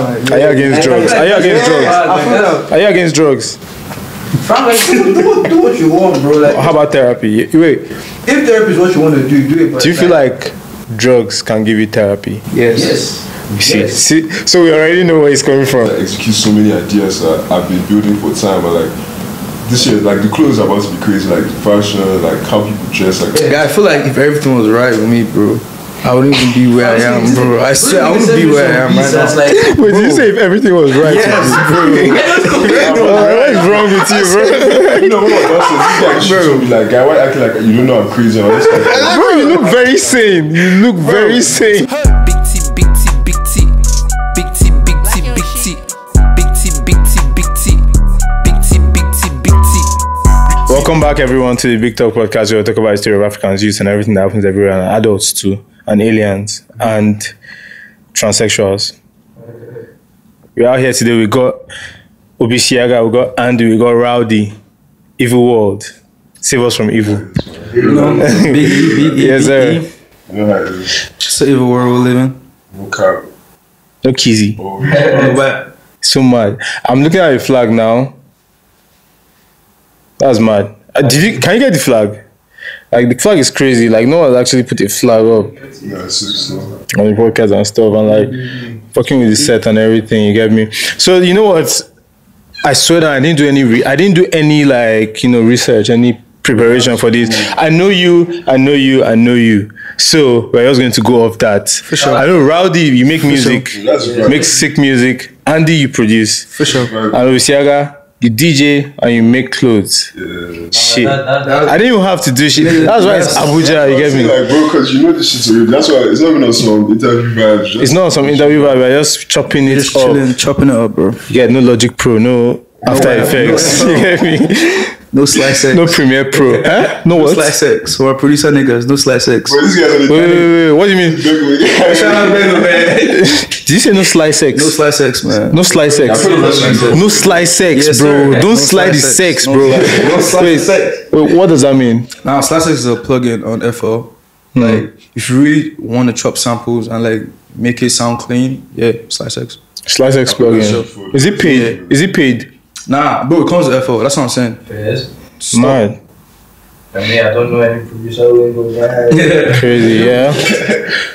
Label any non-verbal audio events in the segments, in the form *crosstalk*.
Are you against drugs? Are you against drugs? Are you against drugs? Fam, like, do, do, do what you want, bro. Like, How about therapy? Wait, if therapy is what you want to do, do it. But do you feel like drugs can give you therapy? yes? Yes. See, Yes. see, so we already know where it's coming from. I execute so many ideas that I've been building for time. But like this year, like the clothes are about to be crazy, like fashion, like how people dress, like Yeah, I feel like if everything was right with me, bro, I wouldn't even be where I am, bro. I swear, I wouldn't be where I am right now. Like, Wait, did you say if everything was right? Yes, bro. *laughs* what is wrong with you, bro? *laughs* you know what? That's. This guy should be like, guy, why acting like you don't know I'm crazy? Or this like, bro, you look very sane. You look very sane. Welcome back, everyone, to the Big Talk podcast where we talk about the history of Africans, youth, and everything that happens everywhere, and adults too, and aliens, and transsexuals. We're here today. We got Obiciaga, we got Andi, we got Rowdy, Evil World. Save us from evil. You know, big big E, *laughs* Yes, big sir. You know how it is. It's the evil world we live in. No cap. No kizzy. Oh, But So mad. I'm looking at the flag now. That's mad. Uh, did you? Can you get the flag? Like the flag is crazy. Like no one actually put a flag up. yeah, so. on the podcast and stuff and like fucking with the set and everything you get me so you know what i swear that i didn't do any re- i didn't do any like you know research any preparation for this i know you i know you i know you so we're just going to go off that for sure. i know rowdy you make music That's right. make sick music andi you produce for sure. and Osiaga, you dj and you make clothes Yeah. shit that- that- i didn't even have to do shit that's why it's abuja you get me Like, bro, because you know this shit's already. That's why it's not even on some interview vibes. It's not some interview vibe we're just chopping it Just up chilling, chopping it up, bro. Yeah, no Logic Pro, no After no- Effects. no- *laughs* you get me? No Slicex. No Premiere Pro. *laughs* Huh? No No what? Slicex. For our producer niggas, no Slicex. Bro, this guy's on the Wait, wait, wait, wait. What do you mean? Big *laughs* Did you say no Slicex? No Slicex, man. No Slicex. I put it on Slicex. No Slicex, Yes, bro. sir. Don't No slide the Slice sex, X. No bro. Slice- no Slice wait, X. wait, what does that mean? Now, Slicex is a plugin on FL. Hmm. Like, if you really want to chop samples and like make it sound clean, yeah, Slicex. Slice X plugin. Is it paid? Is it paid? Nah, bro, it comes with FL. That's what I'm saying. Yes. Man, I mean, I don't know any producer who go there. *laughs* crazy, yeah.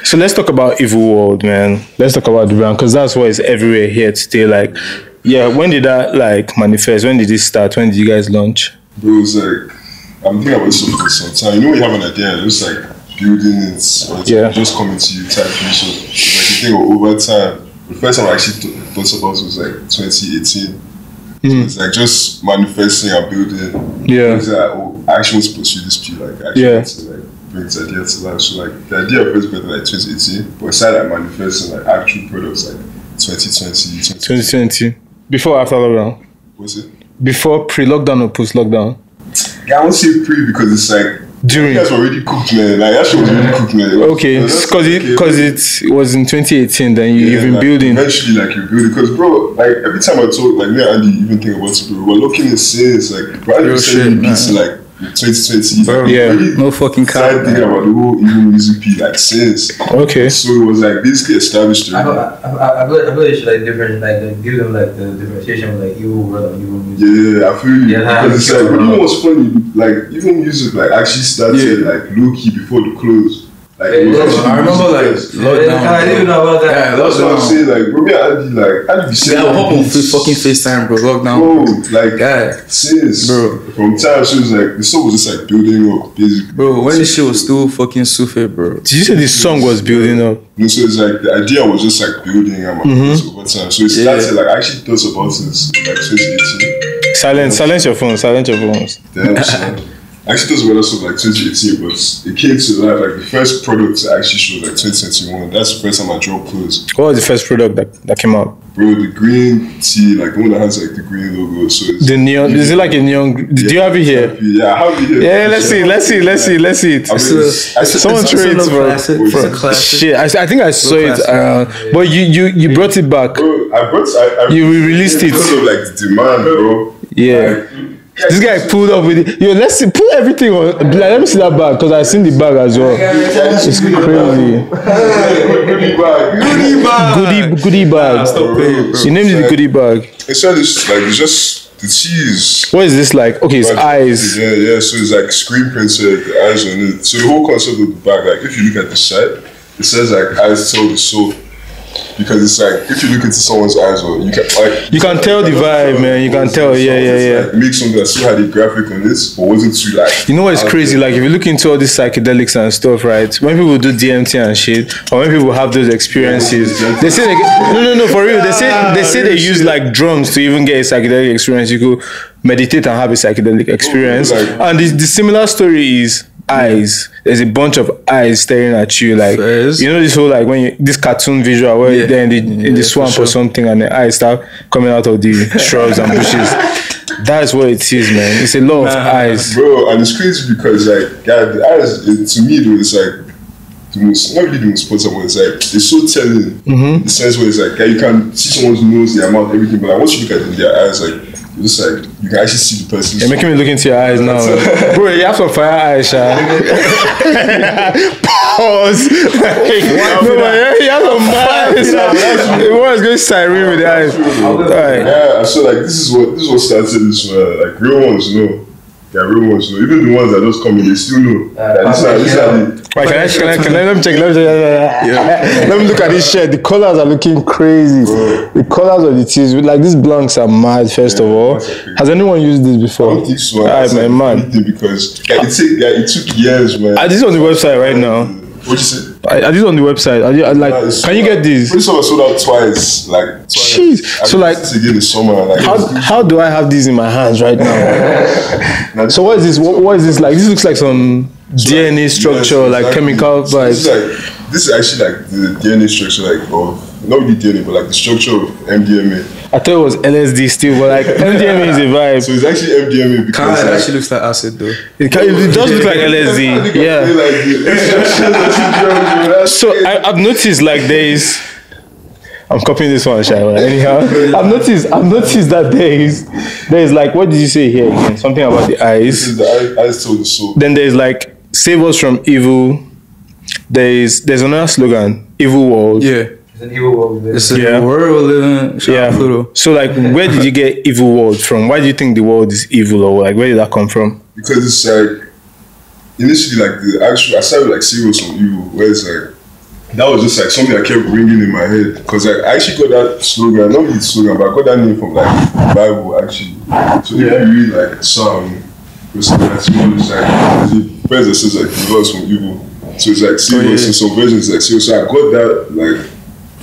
So let's talk about Evil World, man. Let's talk about the brand because that's what is everywhere here today. Like, yeah, when did that like manifest? When did this start? When did you guys launch? Bro, it's like I'm thinking about this for some time. You know when you have an idea, It was like building it, or it's Yeah. just coming to you type thing. So like you think over time. The first time I actually th- thought about it was like 2018. Hmm. So it's like just manifesting and building. Yeah. It's like, oh, I actually want to pursue this P, like actually Yeah. to like bring this idea to life. So like the idea of first better like 2018, but started like manifesting like actual products like 2020, 2020. 2020. Before or after lockdown? What's it? Before pre-lockdown or post-lockdown? Yeah, I won't say pre because it's like During. You were already cooked, man. Like that shit was already cooked, man. Was- Okay, because it because it was in 2018. Then you, Yeah, you've been like, building. Eventually, like you build because bro, like every time I talk, like me and Andi even think about it, bro. We're looking at scenes, like Real was shit, sending beats like 2020. Like, Yeah. we already No fucking started cap. thinking about the whole even music beat like since. Okay. So it was like basically established I already. I I I feel I feel it should like different like the, give them like the differentiation of like evil world and evil music. Yeah, I feel you. Yeah, because it's like, but you know what's funny? Like, even music like actually started Yeah. like low key before the close. Like, Yeah, yeah. I remember like first. lockdown. I didn't know about that. Yeah, That's what I'm saying. Like, bro, me and Andi, like, Andi be saying, Yeah, hop on beats. fucking FaceTime, bro. Lockdown. Bro, like, Yeah. since, Bro. from time, she was like, the song was just like building up, basically. Bro, when this shit was still fucking Sufe, bro. Did you say this song was building up? No, so it's like the idea was just like building and Mm-hmm. mm over time. So it Yeah. like I actually thought about this like 2018. Silence, silence your phone, silence your phones. Damn, son. I actually thought about this was like 2018, but it came to life. Like the first product I actually showed like 2021. That's the first time I dropped clothes. What was the first product that, that came out? Bro, the green tee, like the one that has like the green logo. So it's The neon. Is it like a neon? Do you have it here? Yeah, I have it here. Yeah, let's see, let's see, let's see, let's see it. I mean, it's- I said- Someone It's also trades no bro. classic. It's a classic. Shit, I, I think I saw it classic. around, but you you you brought it back. Bro, I brought. I, I You re-released it. because of like the demand, bro. Yeah. Like, This guy pulled up with it. Yo, let's see. Pull everything on. Like, let me see that bag because I've seen the bag as well. It's crazy. Goodie bag. Goodie bag. Goodie goodie bag. playing, bro. He named it the goodie bag. Instead, it's like it's just the cheese. What is this like? Okay, it's eyes. Yeah, yeah. So it's like screen printed the eyes on it. So the whole concept of the bag, like if you look at the side, it says like eyes tell the soul. Because it's like if you look into someone's eyes, or you can like You can tell the vibe, man. You can tell. Yeah, yeah, yeah. Like, make something that still had a graphic on this, but wasn't too like. You know what's out crazy? there. Like if you look into all these psychedelics and stuff, right? When people do DMT and shit, or when people have those experiences, they say they no, no, no, for real. They say ah, they say they use like drums to even get a psychedelic experience. You go meditate and have a psychedelic experience. Oh, like- And the, the similar story is eyes. There's a bunch of eyes staring at you, like Fairs. you know this whole like when you this cartoon visual where Yeah. They're in the in Yeah, the swamp sure. or something, and the eyes start coming out of the shrubs and bushes. That's what it is, man. It's a lot of eyes. Bro, and it's crazy because like yeah, the eyes it, to me though it's like the most not really the most important one, it's like it's so telling Mm-hmm. in the sense where it's like yeah, you can see someone's nose, their mouth, everything, but like once you look at their eyes, like it's just like you can actually see the person. You're making me look into your eyes now. *laughs* Bro, you have some fire eyes, Sha. Pause. *laughs* no, man, yeah, you have some fire eyes. Sha. Everyone's going siren with the eyes. Alright. Yeah, so like this is what this is what started this one. Like real ones know. Yeah, real ones know. Even the ones that just come in, they still know. Uh, that this are these are the Right, can I, can, I, can I let me check? Let me check. Let me look at this shirt. The colors are looking crazy. The colors of the tees, like these blanks are mad. First of all, has anyone used this I before? don't think so. Alright, my like man. Because yeah, it, take, yeah, it took years, man. Ah, are these on the website right now? What you say? Are these on the website? Are you, are like, Yeah, can you get these? Pretty sure I sold out twice. Like twice. Jeez. I So, like- again this summer. Like How, how do I have these in my hands right now? *laughs* So what is this? What, what is this like? This looks like some DNA structure, Yes, like exactly. chemical So this is like this is actually like the DNA structure, like of not really DNA, but like the structure of MDMA. I thought it was LSD still, but like *laughs* MDMA is a vibe. So it's actually MDMA Kind because of like, actually looks like acid though. It, ca- it does look like LSD. think *laughs* I feel Yeah. like the instructions that you give me, that's So. I, I've noticed like there is. I'm copying this one, Shai. but Anyhow, *laughs* I've noticed. I've noticed that there is. There is like what did you say here again? Something about the this eyes. is the I, I the soul. Then there's like save us from evil. There is there's another slogan, evil world. Yeah. It's an evil world. we live It's a Yeah. world living. Shout Yeah. Pluto. So like, where did you get evil world from? Why do you think the world is evil, or like where did that come from? because it's like initially like the actual I started like serious on evil where it's like that was just like something I kept ringing in my head because like, I actually got that slogan not really slogan but I got that name from like the Bible actually so if you read like Psalm it's like it's like there's a verse that says like deliver us from evil so it's like save Oh, yeah, us yeah. in some versions like so, so I got that like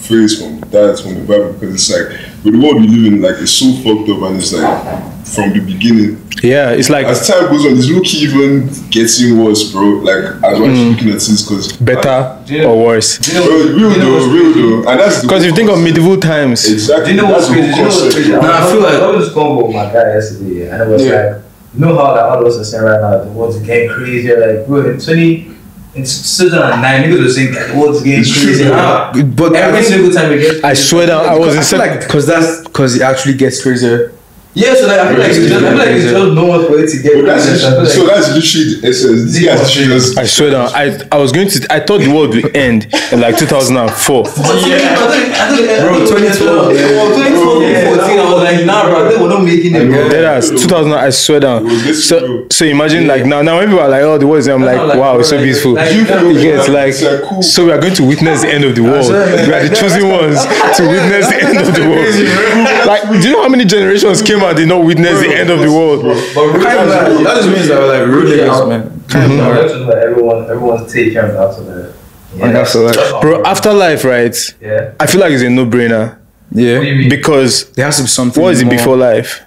phrase from that from the Bible because it's like with the world we live in like it's so fucked up and it's like from the beginning Yeah, it's like as time goes on, this look even getting worse, bro. Like as I'm Mm. looking at this, because better Do or worse. Do you know, Bro, do real you know though, real though, and that's Because if you think of medieval times, Do exactly you know what's that's the crazy? Do you know what's crazy? Nah, I feel like- I was just going with my guy yesterday, and it was Yeah. like, you know how like all of us are saying right now, the world's getting crazier. Like, bro, in twenty, in 2009, niggas were saying that the world's getting It's true, crazier. bro. Now, But every single time it gets, I swear down, I was in I feel sec- like because that's because it actually gets crazier. Yeah. So like, I feel like it's just, I feel like it's just normal for it to get But that's crazier. I feel so that's literally the essence. These guys literally just I swear down, I I was going to, I thought the world would end in like 2004. *laughs* Yeah. Bro, 2012, yeah. 2012, 2014, I was like, nah, bro, they were not making it, bro. Dead ass, 2000, I swear down. It was this So, true. so imagine like now, now when people are like, oh, the world is, I'm like, like, wow, it's so bro, like- beautiful. like- You get like, It's like so we are going to witness the end of the world. We are the chosen *laughs* ones to witness the end of the world. Like, do you know how many generations came out did not witness the end of the world? But Kind of that just means that we're like real niggas, man. Mm-hmm. No, that's just like everyone, everyone's take care of the afterlife. Yeah, And afterlife. that's. Bro, afterlife, right? Yeah. I feel like it's a no-brainer What do you Yeah. because There has to be something. what is it before life?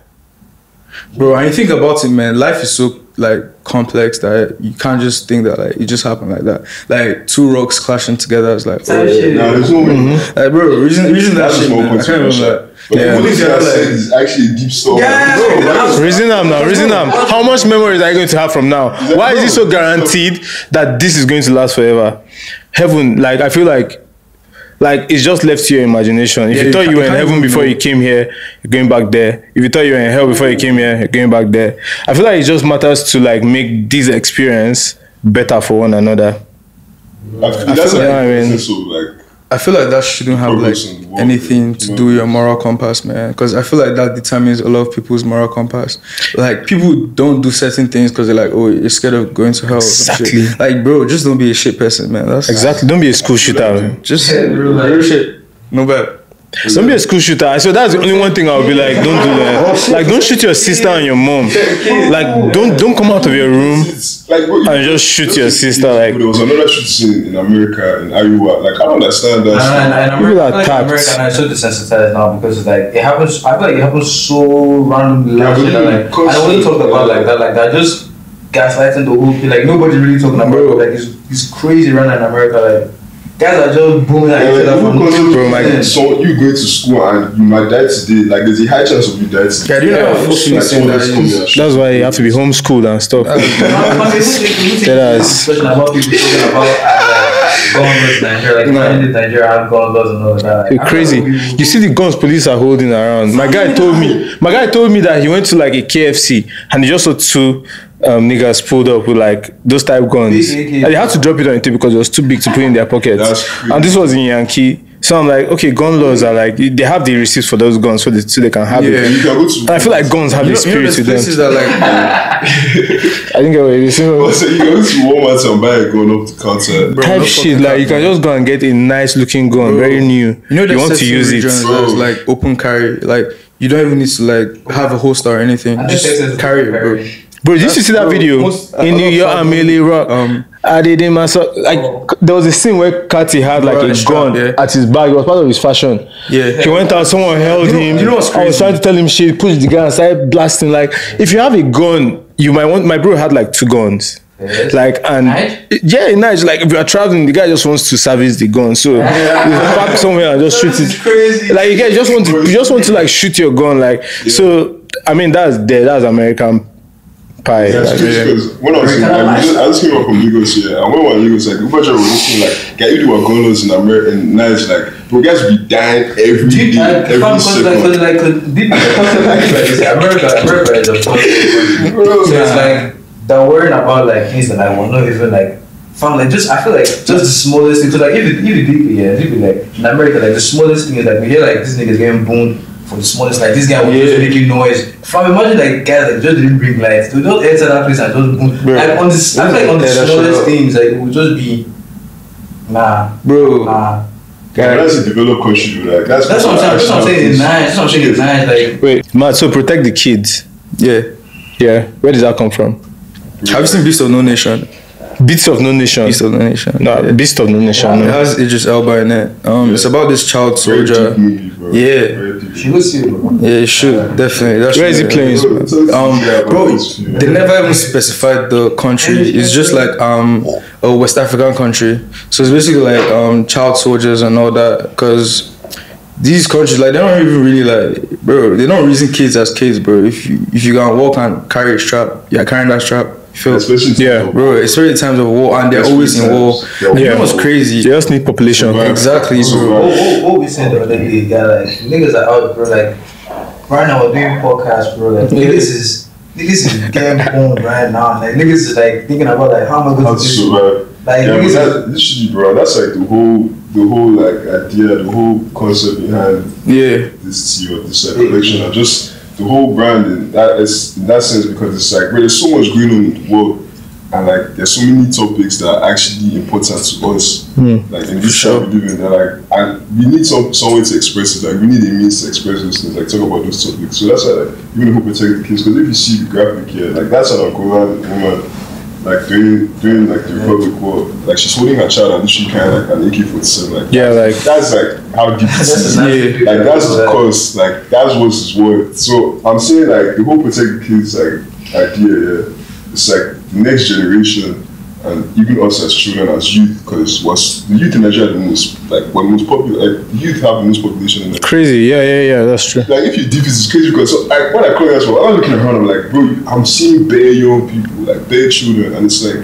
Bro, and you think about it, man, life is so like complex that you can't just think that like it just happened like that. Like two rocks clashing together is like, Type shit. Nah, there's no way. Mm-hmm. like bro, reason reason that That's shit, man. I can't controversial. remember. But Yeah. the only thing I Like- said is actually a deep story. Yeah. Bro, that is- Reason am now, reason am. How much memories are you going to have from now? Why is it so guaranteed that this is going to last forever? Heaven, like I feel like like it's just left to your imagination. If Yeah, you you thought you were in heaven before know. you came here, you're going back there. If you thought you were in hell before you came here, you're going back there. I feel like it just matters to like make this experience better for one another. I feel that's feel like, like- I mean- so like I feel like that shouldn't have like Progress in the world, anything to do with your moral compass, man. Because I feel like that determines a lot of people's moral compass. Like people don't do certain things because they're like, oh, you're scared of going to hell. or some shit. Exactly. Like, bro, just don't be a shit person, man. That's Exactly. Don't be a school shooter. Just Yeah, bro, like- real shit. No bad. Don't be a school shooter. So that's the only one thing I would be like, don't do that. Like, don't shoot your sister and your mom. Like, don't don't come out of your room. Like, And just shoot your sister, like- there was another shoot scene in America in Iowa. Like I don't understand that. And, shit. and, and People America, are I feel like tapped. America are so desensitized now because it's like it happens. I feel like it happens so randomly. Yeah, last but year that, you- like I because- don't really talk about like that. Like that just gaslighting the whole thing. Like nobody really talking about Bro. it. Like it's, it's crazy running in America. Like guys are just booming at each other like, for you no Bro, my- so you go to school and you might die today. Like there's a high chance of you dying today. Yeah, do you know Yeah, how Like, insane someone that just come is? here and shoot That's why you have to be homeschooled and stuff. Yes. *laughs* Discussion about people talking about uh, gun laws in Nigeria, like No. no. Nigeria have gun laws and all that. Like, You're crazy. don't know, we- You see the guns police are holding around. My guy told me. My guy told me that he went to like a KFC and he just saw two um, niggas pulled up with like those type guns. Big And they had to drop it on the table because it was too big to put in their pockets. And this was in Yankee. So I'm like, okay, gun laws are like they have the receipts for those guns so they, so they can have Yeah. it. You can go to. And I feel like guns have You the know, you know spirit to them. places like *laughs* I think I was saying. So you can go to Walmart and buy a gun off the counter. Bro, Type no shit fucking like you can just go and get a nice looking gun, Bro. very new. You know, you there's want to use regions it. That's like open carry. Like you don't even need to like have a holster or anything. I Just Texas is carry it, bro. carry. Bro, did you see that Bro, video most- in New York and Millie Rock? um, I did in my so like Oh. there was a scene where Kati had like a gun yeah. at his back. It was part of his fashion. Yeah. He went out, someone held You know- him. you know what's I was trying to tell him shit, pushed the gun and started blasting. Like, if you have a gun, you might want my bro had like two guns. Yes. Like and yeah, nice. Like if you are traveling, the guy just wants to service the gun, so *laughs* you park somewhere and just shoot is it. crazy. Like you guys just want to, you just want to like shoot your gun. Like so, I mean that's there. That's American pie. Yeah, Like, it's because when I was in, like, just, I just came up from Lagos here, and when we were in Lagos, like Uber driver was looking like, guy, you were gun laws in America, in nice, like, bro, guys be dying every Deep, day, uh, like, every fam, cause like, cause second. like, uh, cause deep, the like, like, is America, America is a concept. So it's like they're worrying about like things that I will not even like. Fam, like just I feel like just the smallest thing. So like if it, if you deep, yeah, deep, like in America, like the smallest thing is like we hear like this nigga's getting boomed for the smallest like this guy was just making noise. Fam, imagine like guys like just didn't bring lights. They just enter that place and just boom. Bro. Like on this, I feel like on the Yeah, smallest things, like it would just be nah, Bro. nah. That's a developed country, dude. Like, that's That's what I'm saying. That's what I'm saying. It's nice. That's what I'm saying. It's nice. Like wait, Matt. So protect the kids. Yeah. Yeah, where did that come from? Have you seen Beast of No Nation? Beats of No Nation. Beast of No Nation. No, Yeah. Beast of No Nation. It No. has Idris Elba in it. Um, it's about this child Very soldier. deep movie, bro. Yeah. Very deep. she was see, bro. Yeah, it should definitely. That Where is he playing? Um, bro, they never even specified the country. It's just like um a West African country. So it's basically like um child soldiers and all that. Cause these countries like they don't even really like, bro. They don't reason kids as kids, bro. If you if you gonna walk and carry a strap, you're carrying that strap. You feel, Especially Yeah, bro. Especially in times of war, and they're always in war. times- And you Yeah. know what's crazy? They just need population. Survive. Exactly, bro. What, what, what we said the other day, yeah, like niggas are out, bro. Like right now we're doing podcast, bro. Like niggas is niggas is getting born right now. Like niggas is like thinking about like how am I going to to do this? survive. Like yeah, but niggas, that, literally, bro, that's like the whole, the whole like idea, the whole concept behind Yeah, this tee or this like, collection, and just the whole branding. That is in that sense because it's like, there's so much going on in the world, and like there's so many topics that are actually important to us. Hmm. Like in this sure. time we live in, they're like, and we need some some way to express it. Like we need a means to express those things, like talk about those topics. So that's why, like, even if we protect the kids, because if you see the graphic here, like that's an Angolan woman like doing doing like the Republic War. Like she's holding her child and she kind of like an AK forty seven. Like Yeah, like that's like how deep this is. a Yeah. Like that's bro. cause. Like that's what's his word. So I'm saying like the whole protect the kids like idea. Yeah, it's like the next generation and even us as children as youth because what's the youth in Nigeria the most like one most popular. Like youth have the most population in Nigeria. crazy. Yeah, yeah, yeah. That's true. Like if you deep it's crazy because so, like, when I call you as well, I'm looking around, I'm like, bro, I'm seeing bare young people, like bare children, and it's like,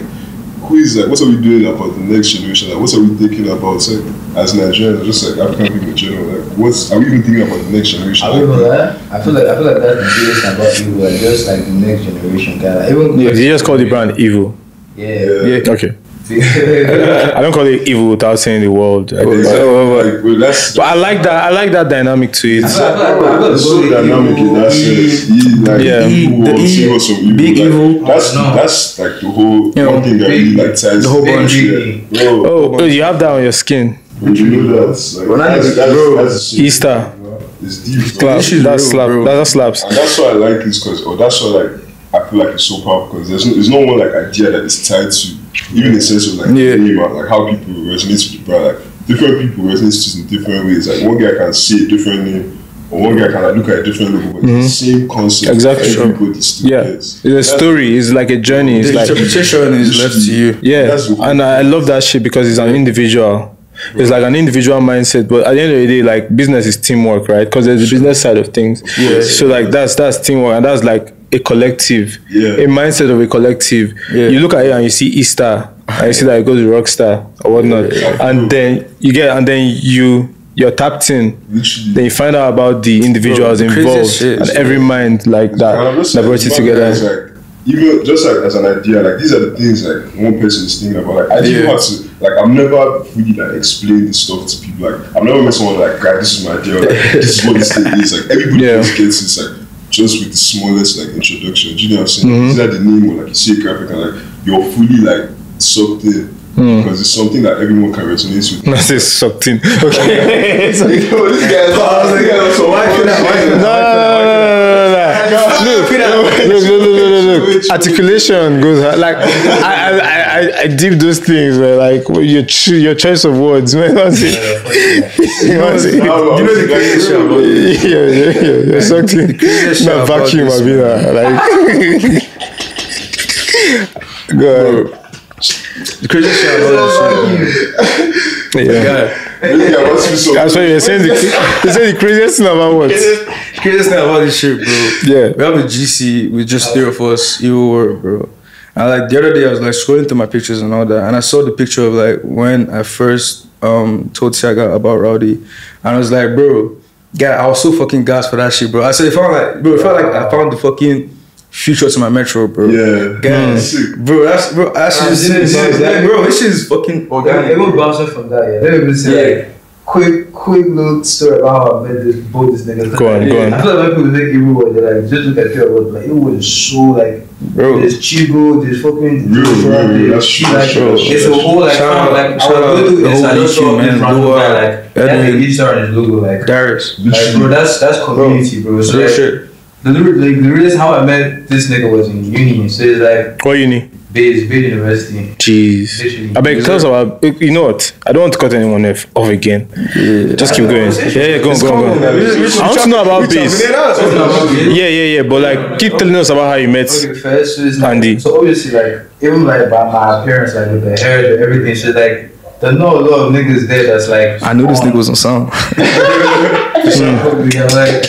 who is like, what are we doing about the next generation? Like, what are we thinking about? It's like, as Nigerians, just like African people in general, like what's are we even thinking about the next generation? I feel that. Eh? I feel like I feel like that's the biggest thing about you, like just like the next generation guy. Like, even You just call the brand evil. Yeah. Okay. *laughs* I don't call it evil without saying the world. I- Exactly. but, Like, well, that's but I like that. I like that dynamic to it. I I I so the dynamic in that evil- sense. He, like, Yeah. evil The wants, he E- wants some evil. big like, evil. Oh, that's No. that's like the whole You know, thing that really like ties the whole bunch. Yeah. Oh, oh, you have that on your skin. Did you know that? Like, Well, that that's, that's, bro, that's, Easter. It's deep. bro. Slap. This is That real, slap. bro. That, that slaps. And that's why I like this because, or oh, that's why like I feel like it's so powerful because there's no, there's no one like idea that is tied to even in sense of like Yeah. name and like how people resonate with the brand. Like different people resonate to it in different ways. Like one guy can see a different name, or one guy can like look at a different logo, but it's the mm-hmm. same concept. Exactly. Everybody still Yeah, gets. it's a story. It's like a journey. It's The like interpretation is left to you. yeah, That's and I I love that shit because it's an individual. It's like an individual mindset, but at the end of the day, like business is teamwork, right? Because there's the business side of things. Yeah. So like that's that's teamwork, and that's like a collective, Yeah. a mindset of a collective. Yeah. You look at it and you see Easter, and you see that it goes to Rockstar or whatnot, and then you get and then you you're tapped in. Literally. Then you find out about the individuals Bro, involved shit. and every mind like that that brought it together. Like, even just like as an idea, like these are the things like one person is thinking about. Like I didn't Yeah. have to like I've never really like explained this stuff to people. Like I've never met someone like, God, this is my idea. Like this is what this thing is. Like everybody *laughs* Yeah. gets this like just with the smallest like introduction. Do you know what I'm saying? Mm-hmm. Is that the name or like you see a graphic and like you're fully like sucked in. Mm. Because it's something that everyone can resonate with. That's it, sucked in. *laughs* Okay. Yo, this guy's so why No, no, no, no, no, no, *laughs* no. Look, look, look, look, look, look, look. Articulation goes like I, I, I, I- I deep those things, man. Like your cho- your choice of words, man. What's *laughs* it? You know? You know the craziest about Yeah, yeah, yeah. You're sucked in. craziest shit No about vacuum, this, I mean, like. *laughs* Good. The crazy shit about this. Yeah. Yeah. Yeah, what's this so That's why you're saying the, you say the craziest thing about what? Craziest, craziest thing about this shit, bro. Yeah. We have a GC with just three of us, you were, bro. And like the other day, I was like scrolling through my pictures and all that, and I saw the picture of like when I first um told Tiaga about Rowdy, and I was like, bro, yeah, I was so fucking gassed for that shit, bro. I said, it felt like, bro, it felt like I found the fucking future to my metro, bro. Yeah. Guys, Sick. bro, that's bro, that's just this is- I was like, bro, this is fucking Yeah, organic. even bouncing from that, yeah. Let me just say, like, quick, quick little story about how I met this, both these niggas. Go on, go on. I feel like when people think Ewu was like, just look at Pure World, like, it was so, like, Bro. there's Chigo, there's fucking. Real, real, real. there's- That's true, Like, that's true, that's it's a true. whole, like, Shout out- like, I shout out was going the through this, whole I just BQ, saw man, this random Lua, guy, like, that Edwin. nigga star in his logo, like, Darius. like, bro, that's, that's community, bro. So, Real like, shit. The, like, the reason how I met this nigga was in uni, so it's like, What you need? Bayes, Bayes University. Jeez. Literally. I beg, tell us about. You know what? I don't want to cut anyone off, off again. Just keep going. Yeah, yeah, go on, go on, go on. I want to know about this. Yeah, yeah, yeah. But like, keep telling us about how you met. Okay, first, so it's like, Andi. so obviously, like, even like by my appearance, like with the hair, the everything, so like, there's not a lot of niggas there that's like. I knew this nigga was on *laughs* sound. *laughs* Yeah, like,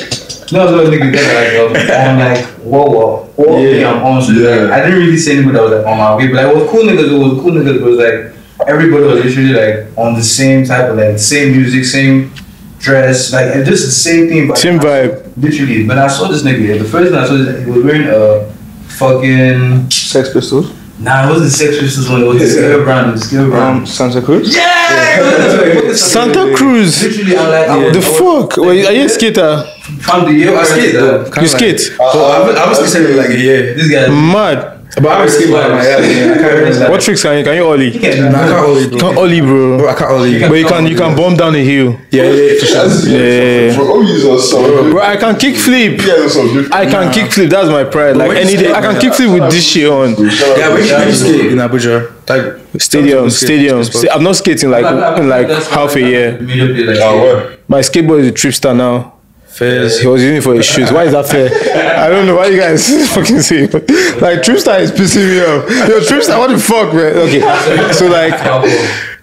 no, no niggas there like on like whoa whoa whoa yeah. I'm on so Yeah. like, I didn't really see anybody that was like on my way but like was cool niggas it was cool niggas It was like everybody was literally like on the same type of like same music same dress like and just the same thing but Same vibe. literally but I saw this nigga yeah, the first time I saw this he was wearing a fucking Sex Pistols. Nah it wasn't Sex Pistols one it was the Scale Brand the Scale Brand Um, Santa Cruz. yeah it was Santa Cruz. literally I'm like I The was- fuck? Wait, are you a skater? from the year I skate though. You Kinda skate? So I was, I was skating like a year. this guy Mad. But I was skating like my yeah, yeah. I can't remember. What tricks can you? Can you ollie? He can't do I can't ollie. You can't ollie, bro. Bro, I can't ollie. But you can you can bomb down the hill. Yeah, yeah, yeah, for sure. Yeah. For all you are some Bro, I can kick flip. You guys are some different. I can kick flip. That's my pride. Like any day, I can man, kick flip with this shit on. Yeah, when you, when skate in Abuja, like Stadium, stadium. skate I'm not skating like in like half a year. Immediately, like, what? My skateboard is a tripster now. He was using it for his shoes. Why is that fair? I don't know why you guys *laughs* fucking say. Like Tripstar is pissing me off. Yo, Tripstar, what the fuck, man? Okay, so like,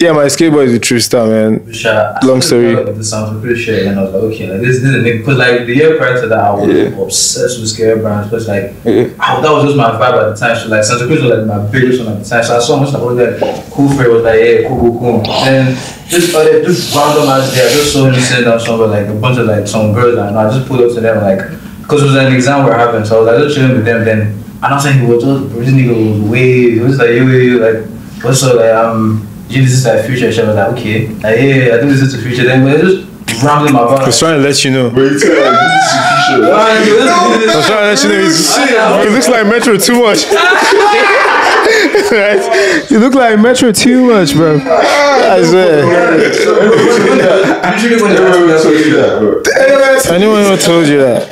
Yeah, my skateboard is a true star, man. Sure. Long story. Sounds pretty and I was like, okay, like this, this is a nigga. Because like the year prior to that, I was Yeah. obsessed with scare brands. Because like Yeah. oh, that was just my vibe at the time. So like Santa Cruz was like my biggest one at the time. So I saw much like all that cool fair was like yeah, cool, cool, cool. And just other just random ass day, I just saw him sitting down somewhere like a bunch of like some girls, and I just pulled up to them like because it was an exam we we're having. So I was like just chilling with them. Then and I was saying he was just bro, this nigga was way. He was like yo, yo, yo, like what's up like um. You this is like future shit. I was like, okay, like yeah, I think this is the future. Then we just rambling about. I was trying to let you know. But you tell like this is the future. *laughs* I was trying to let you know. He's, he looks like Metro too much. *laughs* *laughs* right? You look like Metro too much, bro. I swear. Usually when they ask that question, Yeah, bro. Anyone ever told you that?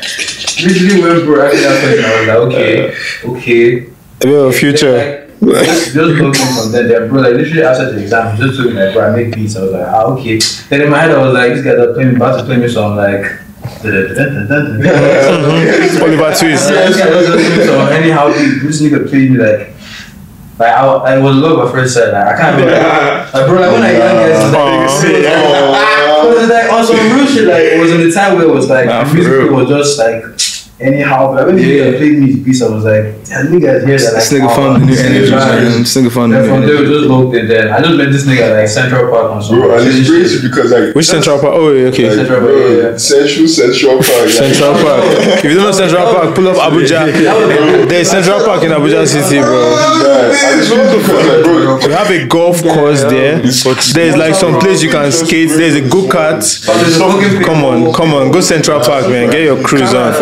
usually when bro asked me that I was like, okay, okay. A bit of future. Like, just, *laughs* just looking from there, there, bro. Like literally after the exam, he just told me like, bro, I make beats. I was like, ah, okay. Then in my head, I was like, these guys are playing, about to play me some like. *laughs* Oliver Twist. Yeah, this guy was just playing me some anyhow. This nigga played me like. Like I, I was love at first sight. Like I can't be like, like bro. Like when I young guys, like, *laughs* it was like on some real shit. Like it was in the time where it was like Nah, music was just like anyhow. But when Yeah. he played me his piece, I was like, yeah, niggas here that like This nigga found the new energy, nigga man. This nigga found the Then new from there, just looked and then I just met this nigga like Central Park on some Bro, and it's crazy because like Which Central Park? Oh, okay. like, Central Park, yeah, yeah. Central Central Park. yeah. Central Park. *laughs* If you don't know Central Park, pull up Abuja. There's Central Park in Abuja City, bro. Yeah, and it's crazy because like bro, We have a golf course there. There's like some place you can skate. There's a go kart. Come on, come on, go Central Park, man. Get your cruise on.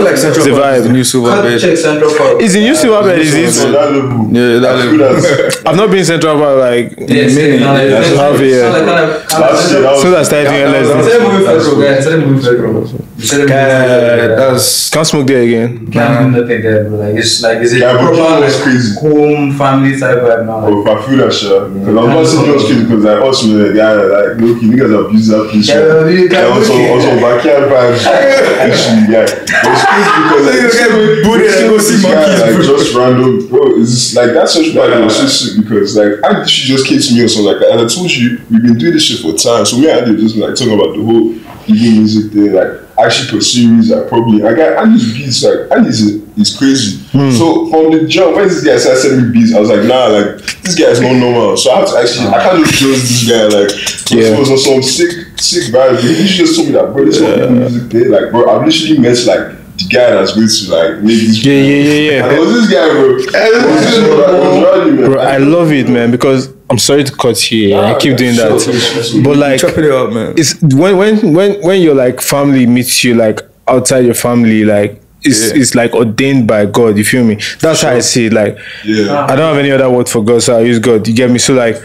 I feel like It's a Park is the vibe. new silver Can't bed. check Central Park. Is it used to have is it? Yeah, that as level. I've not been Central Park like Yeah, many. no, like, That's it's half a year. like kind of- kind of- last year. That was So that's starting Instead LSD. of moving federal, guys, instead of moving federal, instead of moving Yeah, that's Can't smoke there again. can't do nothing there, bro. Like it's like it's a Yeah, but proper like, crazy. home family type vibe now. Like, Bro, if I feel that shit, because I was about to say Josh because like us, man, yeah, like look, you niggas abuse that place. Yeah, man. you Yeah, can also, also backyard vibes. *laughs* Yeah. But it's crazy because like, Niggas get booted and go see this guy, monkeys, like just random, bro. It's just, like that social media was so sick because like I she just came to me or something like that, and I told you we've been doing this shit for time. So me and Andi just like talking about the whole evening music thing, like actually pursue series, like probably I got Andi's beats like Andi's is, is crazy. So from the jump, when this guy started sending me beats, I was like, nah, like this guy is not normal. So I have to actually I can't just judge this guy like Yeah. yeah. was on some sick sick vibe. He just told me that bro, this is what music thing. Like bro, I've literally met like the guy that's going to like make this Yeah, yeah, yeah, and yeah. it was this guy, bro. *laughs* Was this guy, it was Rodney, man. Bro, I love it, man, because I'm sorry to cut you. here, I keep doing that, but like, chopping it up, man. it's when when when when your like family meets you like outside your family, like it's Yeah. it's like ordained by God. You feel me? That's how I see it. Like, Yeah. I don't have any other word for God, so I use God. You get me? So like,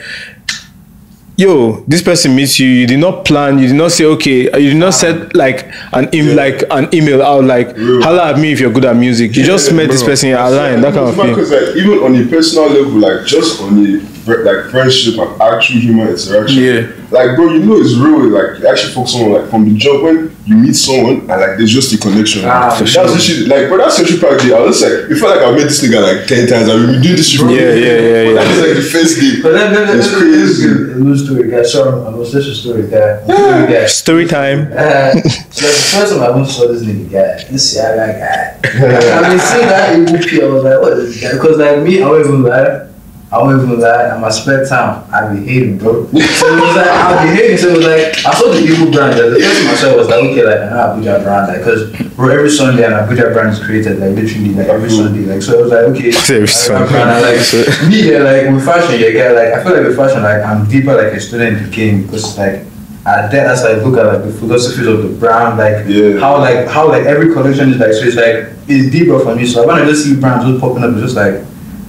yo, this person meets you. You did not plan. You did not say okay. Uh, you did not ah. set like an em- like an email out like Real. holla at me if you're good at music. You just met this person, aligned, that kind of thing. Because like even on a personal level, like just on a like friendship and actual human interaction, Yeah. Like bro, you know it's real. Like you actually fuck someone like from the job when you meet someone and like there's just a connection. Ah, for that's for literally like bro, that social park day. I was like, it felt like I met this nigga like ten times. and we've been doing this shit. for Yeah, yeah, yeah, But yeah. That is like the first day. But then, then, then, It's then, crazy. A story, guys. Sorry, I was just a story, guy. Story, guy. Story time. Uh, so like the first time I went saw this nigga guy, this Yaga guy. *laughs* I mean, seeing that evil P, I was like, what is this guy? Because like me, I won't even lie. I won't even lie. In my spare time, I be hating, bro. So it was like I be hating. So it was like I saw the evil brand. The first time I saw it was like, okay, like an Abuja brand, like, cause bro, every Sunday an Abuja brand is created, like literally, like every mm. Sunday, like so. It was like, okay, *laughs* Every Sunday. brand, and, like *laughs* me, yeah, like with fashion, yeah, guy, like I feel like with fashion, like I'm deeper like a student in the game because like. At that, as I look at like the philosophies of the brand, like Yeah. how like how like every collection is like so it's like it's deeper for me. So when I just see brands just popping up, it's just like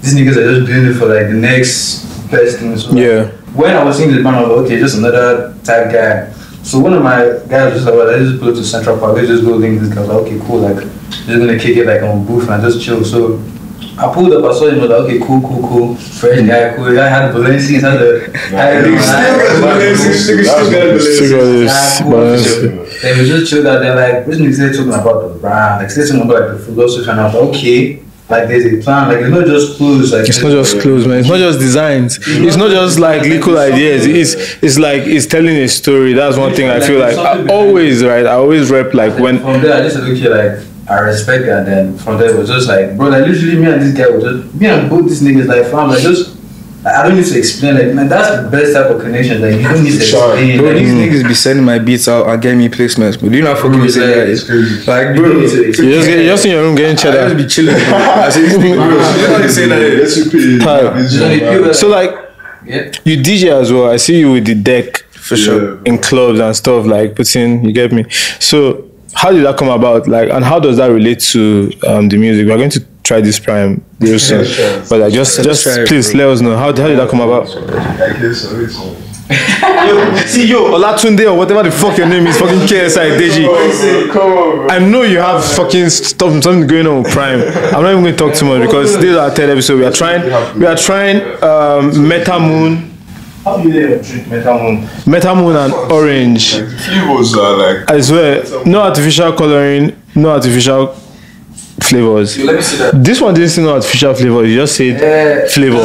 these niggas are just doing it for like the next best thing. So like, Yeah. when I was seeing this brand, I was like, okay, just another type guy. So one of my guys was just like, well, let's just go to Central Park, let's just go link this guy. I was like, okay, cool, like just gonna kick it like on booth and just chill. So I pulled up, I saw him, I was like, okay, cool, cool, cool. Fresh guy, cool. I had Balenciagas, had the *laughs* had the Still got Balenciagas. Still got this cool. balance. They were just chilled out there, like, this nigga still talking about the brand, like, still talking about like, the philosophy, and I was like, okay. Like there's a plan. Like it's not just clothes. Like It's not just clothes, man. It's not just designs. It's not just like little ideas. It's it's like it's telling a story. That's one thing I feel like I always right. I always rep like when from there, I just said, okay, like I respect that. Then from there, it was just like, bro, like literally me and this guy was just me and both these niggas like fam, like just. Like, I don't need to explain. Like, man, that's the best type of connection. Like, you don't need to Sure. explain. Bro, like, these niggas be sending my beats out and getting me placements, but do you know how fucking Bro, insane like, that It's crazy. Like, you bro, don't need to you explain. just get, you're just in your room getting I just be chilling. *laughs* I say, this nigga, bro, you know how insane that is? Let's you pay. Tired. This Just only is- people that- So like yeah. you DJ as well. I see you with the deck for Yeah. sure in clubs and stuff like putting. You get me. So how did that come about? Like, and how does that relate to um, the music? We're going to try this prime real soon, but like just just try it, please let us know how, how did that come about? I guess so. It's so. Yo, see yo Olatunde or whatever the fuck your name is, fucking KSI Deji. Come on, bro. I know you have fucking stuff, something going on with Prime. I'm not even going to talk too much because this is our third episode. We are trying, we are trying um, Meta Moon. How do you drink Meta Moon? Meta Moon and Orange. Like, flavors are like. I swear, no artificial coloring, no artificial flavors. Let me see that. This one didn't say no artificial flavor. You just said Uh, flavor.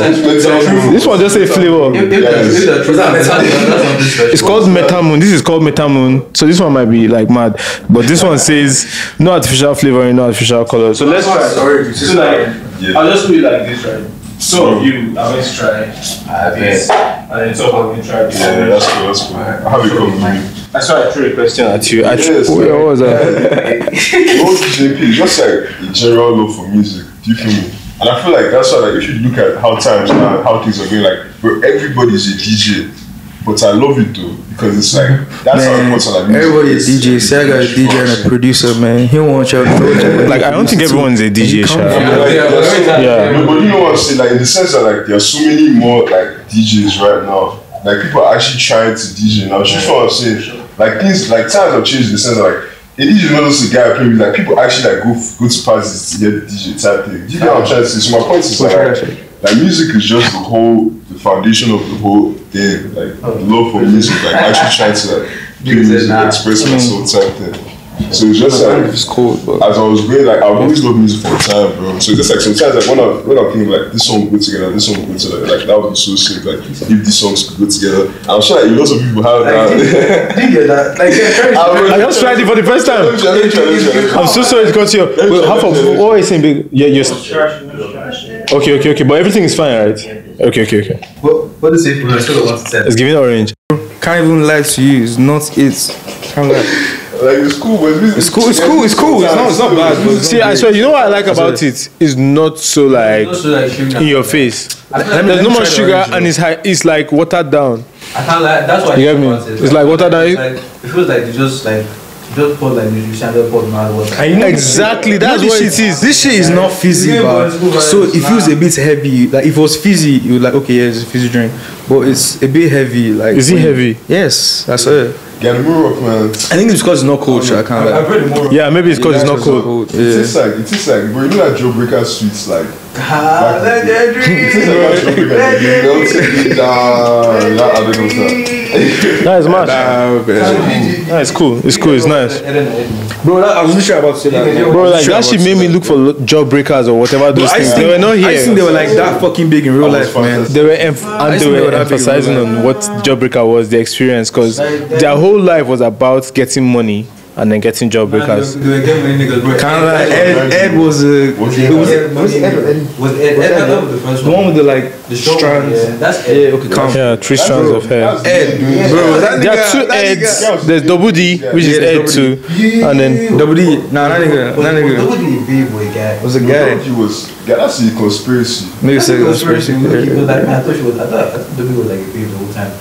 This one just say flavor. If, if, Yes. if the truth that's that's on this It's called Meta Moon. This is called Meta Moon. So this one might be like mad, but this one says no artificial flavoring, no artificial color. So let's try. Sorry, So like, Yeah. I'll just put it like this, right? So you, I'm going to try this, and then top of you try this. Yeah, that's cool. That's cool. I have a compliment. I saw I threw a question at you. I threw, Yes, what yeah. was that? What JP is just like a general love for music. Do you feel me? And I feel like that's why, like, if you look at how times now, how things are going, like, bro, everybody's a DJ. But I love it though because it's like that's how Man, important like music everybody is. is DJ. Say I got a DJ and a producer, man. He won't you *laughs* Like I don't think everyone's a DJ. Sha. Yeah, like, Yeah, there's so- yeah. No, but you know what I'm saying? Like in the sense that like there are so many more like DJs right now. Like people are actually trying to DJ now. Just what I'm saying. Like things like times have changed in the sense that like a DJ is not just a guy playing with like people actually like go go to parties to get DJ type thing. Do you get what I'm trying to say? So my point is like, like music is just the whole the foundation of the whole thing. Like the love for music, like actually trying to like play music, express myself type thing. So it's just like It's cool, but as I was growing, like I've always loved music for a time, bro. So it's just like sometimes like when I when I'm thinking like this song would go together, this song would go together, like that would be so sick. Like if these songs could go together, I'm sure like lots of people have that. Do you get that? Like, yeah, try *laughs* I just tried it for the first time. I'm so sorry to cut you. off. Wait, half of what are you saying? Big? Yeah, you're. Okay, okay, okay. But everything is fine, right? Okay, okay, okay. What, what is it? I still want to say. It's giving orange. can't even lie to you. It's not it. Can't lie. Like it's cool, but it's, It's cool. It's cool. It's cool. It's not. It's not bad. But it's See, I swear, you know what I like about it? It's not so like Also, like, in your face. I There's no more sugar and it's high, it's like watered down. I can't like that's why You I get me? It's like watered down- it feels like you just like you just pour like you should have poured mad water. And you know- Exactly, you know that's what shit it is. This shit is not fizzy, Yeah, but but it's good, but so it feels not. a bit heavy. Like if it was fizzy, you would like okay, yeah, it's a fizzy drink, but it's a bit heavy. Like Is it when- heavy? Yes, that's it. get the mirror up, man. I think it's because it's not cold. so I can't. I've Like, read more. Yeah, maybe it's because it's not cold. It Yeah. tastes like it tastes like, bro. You know that Jawbreaker sweets like. Ah, It legendary. tastes like that Jawbreaker. You don't take it down. That I don't know. That is mad. Nah, man. Nah, it's cool. It's cool. It's nice. Bro, that, I was literally about to say that. Bro, like that shit made me look for lo- job breakers or whatever those things. think They were not here. I think they were like that fucking big in real life, man. They were emph- and they to know were emphasizing on what Jawbreaker was, the experience, because their whole life was about getting money and then getting jawbreakers. They were getting many niggas, bro. Kind of like Ed. Ed was a. What's It it was. Ed, Was it Ed or Was Ed, Ed, Ed, was the first The one with the like The short strands. yeah. That's Ed. Yeah, okay, calm. Yeah, three strands of hair. That's Ed, doing- bro, that There are two that Eds. nigga- There's Double D, which is Ed there's too, and then Double D. Nah, that nigga. That nigga Nobody big boy guy. was a No, guy. He was. Yeah, that's a conspiracy. Nigga said Because conspiracy. first, he was like, man, I thought she was. I thought, I thought the was like a baby the whole time.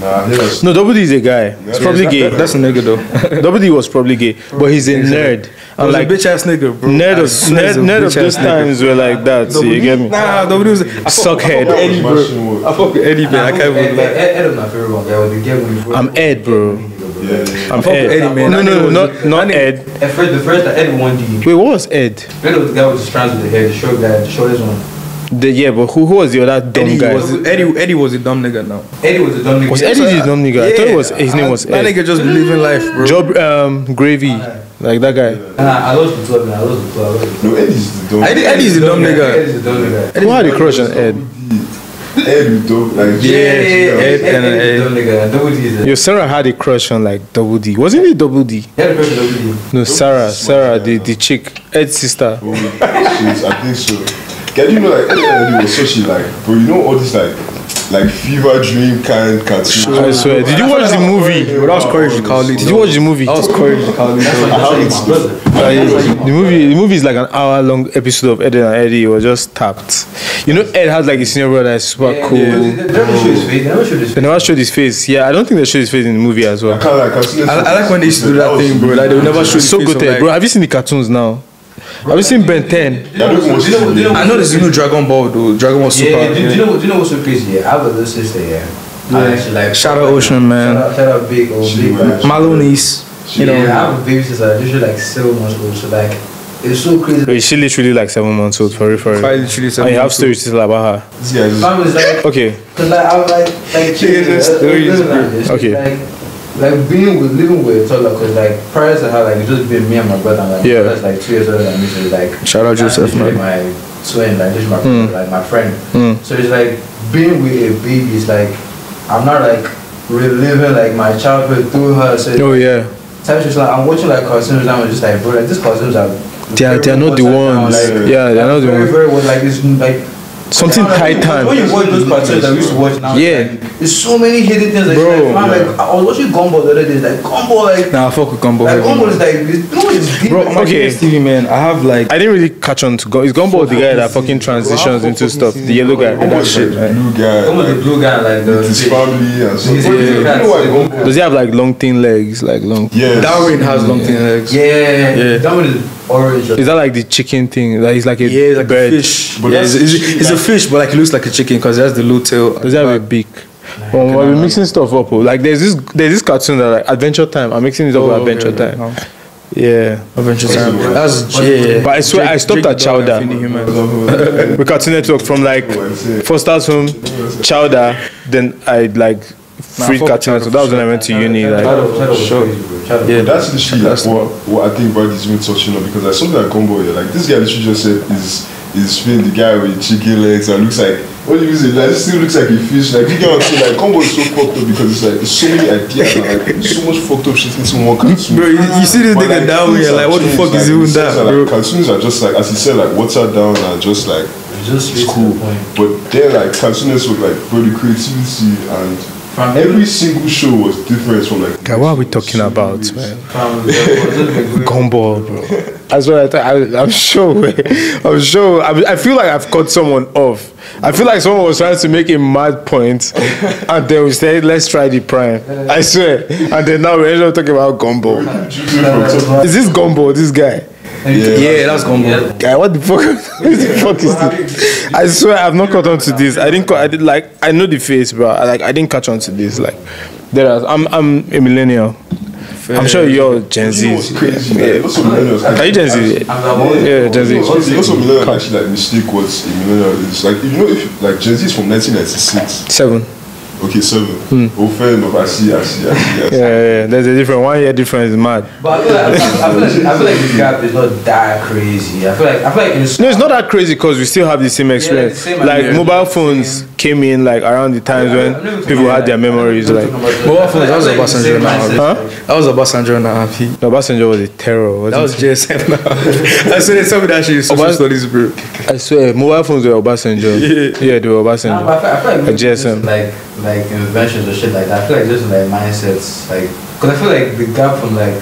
Nah, was. no Double D is a guy. He's probably gay. that- That's a nigga though. *laughs* Double D was probably gay, but he's a nerd. I'm like like bitch ass nigga, bro. nerd of nerd, nerd of those times were like that. So you get me? Nah, nobody was. I Suckhead. I fuck with Eddy, bro. I fuck with Eddy, man. I can't even Ed, lie. Ed, Ed, my favorite one. Yeah, when you get when you I'm. Ed, bro. Yeah, yeah. I'm fuck with Ed. Eddy, man. No, That no, no, not not Ed. At first, the first that Ed one D. Wait, what was Ed? Ed was the guy with the strands with the hair, the short guy, the shortest one. The, yeah, but who, who was the other dumb Eddy guy? was Eddy. Eddy was a dumb nigga now. Eddy was a dumb nigga. Was Eddy the dumb nigga? I thought it was his name was That Ed. nigga just living life, bro. Job um Gravy, like that guy. Nah, I lost the two of them. I lost the two. I lost the two. No, Eddy's the dumb. Eddy, Eddy's a dumb nigga. Eddy's a dumb nigga. Who had a crush on Ed? Ed with dumb. Like, Yeah, yeah, yeah. Ed Ed, and Ed, Ed. is a dumb nigga. Double D is a. Yo, Sarah had a crush on like Double D. Wasn't it Double D? He had a crush on Double D. No, Sarah, Sarah, the, the chick, Ed's sister. Oh, I think so. Can you know like Eddy Eddy was such a like, bro? You know all these like, like fever dream kind cartoons. I swear. Did you watch the movie? Bro, that was Courage the Cowardly. Did you watch the movie? That was Courage the Cowardly. That's I haven't my brother. Uh, the movie, the movie is like an hour long episode of Ed and Eddy. It was just tapped. You know, Ed has like a senior brother that's super Yeah, cool. yeah. They never showed his face. They never showed his They face. never showed his face. Yeah, I don't think they showed his face in the movie as well. can't like. I, I like when they used to do that thing, bro. Like they never show It's the so good, of, like, bro. Have you seen the cartoons now? Have you seen Ben 10? Do I don't what's- watch do you know- do you know I know there's a new Dragon Ball though. Dragon Ball Super. Yeah, do, do you know? Do you know what's so crazy? Yeah, I have a little sister. Yeah, I actually like. Shout out Ocean, man. Shout out, shout out Big old Big. man. Maloney's. You know. yeah, I have a baby sister. She's like seven months old. So like, it's so crazy. Wait, she literally like seven months old for real, for real. Quite literally And seven you have stories to tell about her. This guy just Mom was like, Okay, cause like I'm like like *laughs* Jesus, stories, like. Okay. Like, like being with living with a toddler, cause like prior to her, like it's just been me and my brother. And, like, Yeah. brother's like two years older than me, so it's like Shout out Joseph, man. My twin, like this is my Mm. like my friend. Mm. So it's like being with a baby is like I'm not like reliving like my childhood through her. So it's oh yeah. Times just like I'm watching like cartoons and I'm just like bro like these cartoons are They are- they are not the very watered down, ones. like, Yeah, they are not the very, ones. Very well like it's like Something like, Titan. When you watch those cartoons that we used to watch now, Yeah. like, there's so many hidden things. Like, Bro, like, man, yeah. like I was watching Gumball the other day. Like Gumball, like Nah, fuck with Gumball. like heavy, Gumball is like it's, no, it's deep. Bro, like, Okay. okay. TV man, I have like I didn't really catch on to go. Is Gumball the guy that fucking transitions into stuff? The yellow guy. Gumball is like the blue guy. Gumball the like, blue guy, like the his family and stuff. His- You his- know why Gumball? Does he have like long thin legs? Like long. Yeah. Darwin has long thin legs. yeah, Yeah. that one is orange. Is that like the chicken thing? Like he's like a Yeah, it's like bird. a fish. But yeah, that's it's, it's, chicken, it's a fish, but like it looks like a chicken because it has the little tail. Does he have a beak? Well, we're mixing stuff up. oh. Like there's this there's this cartoon that like Adventure Time. I'm mixing it up Oh, with Adventure okay. Time. No. Yeah. Adventure Time. That's yeah. But I swear I stopped at Chowder. Gumball. We Cartoon Network from like first start home, Chowder. Then I like free fuck Cartoon Network. That was when I went to uni. Like Chowder, Chowder was Sure. Crazy, Yeah. That's literally like That's- what, what I think Brad is even touching on because like something like combo here. like this guy literally just said is is Finn the guy with chicken legs and looks like what do you say like still looks like a fish like you get what I'm saying like combo is so fucked up because it's like there's so many ideas and like there's so much fucked up shit into one cartoon. Bro, you, you see this But, nigga down here, like what the changed, fuck is like, even in the sense that, that, bro? Like, cartoons are just like as he said like watered down and just like Just it's cool. the point. But then like Cartoon with like bro the creativity and From every single show was different from like God, what are we talking about, man? from the Gumball, bro. That's what I thought. I, I'm sure. *laughs* I'm sure. I, I feel like I've cut someone off. I feel like someone was trying to make a mad point, *laughs* and then we said, "Let's try the prime." I swear. And then now we're talking about Gumball. Is this Gumball? This guy? Yeah, that's Gumball. Guy, what the fuck? *laughs* what the fuck is this? I swear I've not caught on to this. I didn't. ca- I did like. I know the face, bro. I, like I didn't catch on to this. Like, there. Are, I'm. I'm a millennial. I'm sure you're Gen You know what's Z. Like, lots of. Are you Gen Z? Yeah, Gen Z. Lots lots of millennials actually like mistake what a millennial is. Like you know if like Gen Z is from 1996. Seven. Okay, seven. Oh, fair enough. I see. I see. I see. I see. Yeah, yeah, yeah. There's a different one year difference. Is mad. But I feel like, I feel like, I feel like this gap is not that crazy. I feel like I feel like in No, it's not that crazy because we still have the same experience. same like mobile phones came in like around the times when people had their memories. Like Mobile phones, that was a Obasanjo now. Huh? That was a Obasanjo now. He- no, Obasanjo was a terror. wasn't That was it? GSM now. *laughs* I said they tell me that shit in social Obas- studies, bro. I swear, mobile phones were a Obasanjo. *laughs* Yeah, they were Nah, Obasanjo. but I feel, like A GSM. like like inventions or shit like that. I feel like just like mindsets, like because I feel like the gap from like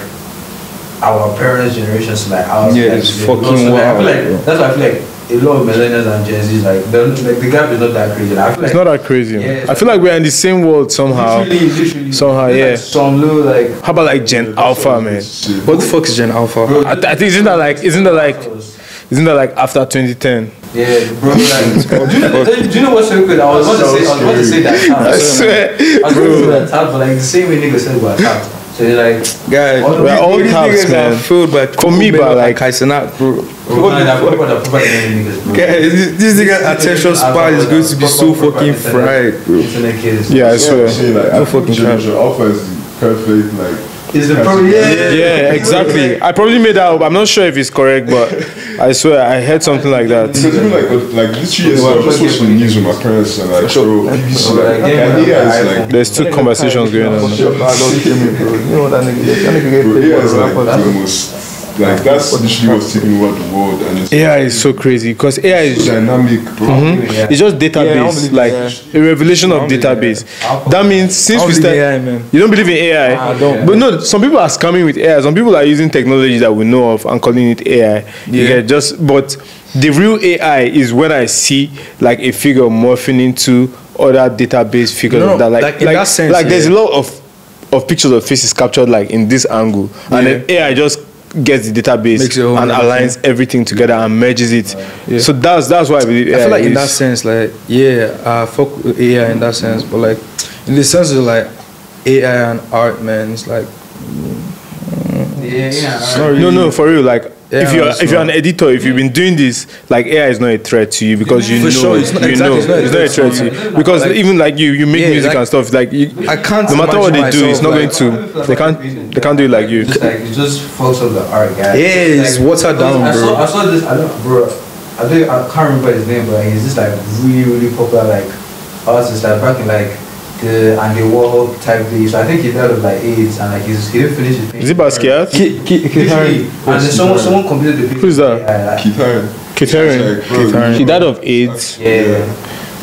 our parents' generations to like ours. Yeah, like, it's is fucking also, like, I feel like bro. that's why I feel like a lot of millennials and Gen Zs like the like the gap is not that crazy. Like, I feel It's like not that crazy. Yeah, I feel like we're in the same world somehow. literally, literally, Somehow, yeah. Like some little like How about like Gen Alpha, man? What the fuck is Gen Alpha? I, th- I think isn't that like isn't that like isn't that like after 2010? Yeah, bro. Like, *laughs* do, you know, do you know what's so good? I was about to say, I was about to say that. I swear, I was about to say that, but like the same way niggas said about that. So you're like, Guys, All the- these- all these types, niggas man. are filled by For me, but, like like- Kai Cenat, bro. bro, man, that proper, that proper internet niggas, bro. Guys, this, this nigga attention span is going to be so Proper, proper fucking fried, bro. Yeah, I Yeah, I'm swear. No fucking think Generation Alpha is perfect like. Is the pro? Yeah, Yeah, exactly. I probably made that up. I'm not sure if it's correct, but I swear I heard something like that. Because even like like this year, I was just watching the news with my parents and like bro, BBC like Like, yeah, yeah, is like There's two conversations going on. Don't kill me, bro. You know what that nigga? That nigga get bro, paid AI for is like the most like that's literally what's taking over the world and it's AI is so crazy because AI is dynamic, bro. Mm-hmm. Yeah. it's just Yeah, I don't database, believe like AI. a revelation of I don't believe database. That means since we don't start, AI, man. you don't believe in AI. I don't. But no, some people are scamming with AI. Some people are using technology that we know of and calling it AI. You Yeah. just but the real AI is when I see like a figure morphing into other database figures No, that. Like like, in like, that sense, like there's a lot of of pictures of faces captured like in this angle, and then AI just gets the database Makes it all and aligns everything together and merges it. Yeah. So that's that's why I believe AI I feel like in that sense, like yeah, I fuck with AI in that sense, but like in the sense of like AI and art, man, it's like yeah, yeah. it's alright. not No, really- no, for real. Like, Yeah, if you're if you're an editor, if you've been doing this, like AI is not a threat to you because you For know, sure, it's not- you exactly, know, it's not a it's not a threat threat to to you because Like- even like you, you make Yeah, music like- and stuff. Like, you, I can't no matter what they imagine do, it's not going to. They can't. They can't do it like you. Just like it just fucks up the art, guy. Yeah, it's watered down, I bro. Saw, I saw this. I don't, bro. I don't. I can't remember his name, but he's just like really, really popular, like artist, like back in like the Andy Warhol type days. So I think he died of like AIDS, and like he's, he didn't finish his Is it Basquiat? Ki- Ki- Ki- Literally. And then someone, someone completed the Who's that? Yeah, like, Keith Haring. Kit Haring. Like, bro, Kit Haring. you- He died of AIDS. yeah.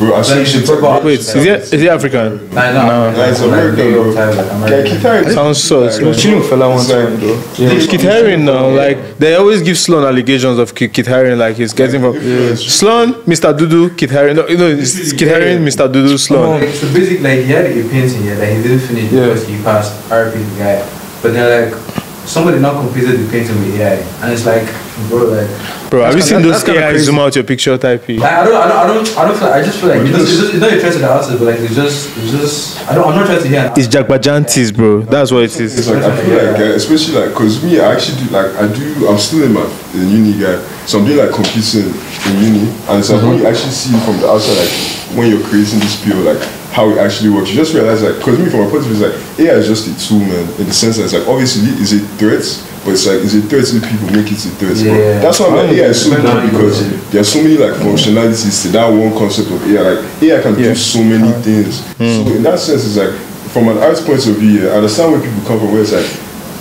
Bro, I Like, see shit the like proper- Wait, is he is he African? Nah, nah, Nah, it's American, New York bro. Yeah, American. Keith Haring. Sounds so. Like, man. it's Chilling fella one time, though. Yeah, Kit Haring now, like they always give Sloan allegations of Kit Kit Haring, like he's getting from Yeah. Sloan, Mr. Dudu, Kit Haring. No, no, it's Kit Haring, Mr. Dudu, Sloan. Like, so basically, like, he had a painting here that he didn't finish Yeah. because he passed RP guy. But then, like, somebody now completed the painting with AI. And it's like, bro, like, Bro, have you seen kinda- those that's AI zoom out your picture type? like, I don't, I don't, I don't, I don't feel, I just feel like, it's, just, just- it's, just, it's not a threat to the artist, but like, it's just, it's just, I don't, I'm not trying to hear an It's Jagbajantis, bro. That's what it It's like I feel like, uh, especially like, cause me, I actually do like I do. I'm still in my in uni guy, so I'm doing like computing in uni, and it's like when you actually see from the outside, like when you're creating this PO, like how it actually works, you just realize like, cause me from my point of view, it's like AI is just a tool, man. In the sense that it's like obviously is it threats, but it's like is it threats to people make it a threat. But Yeah. That's why I'm like AI is so Depends good because use there are so many like functionalities to that one concept of AI. Like AI can do so many things. Hmm. So in that sense, it's like from an art's point of view, I understand where people come from. Where it's like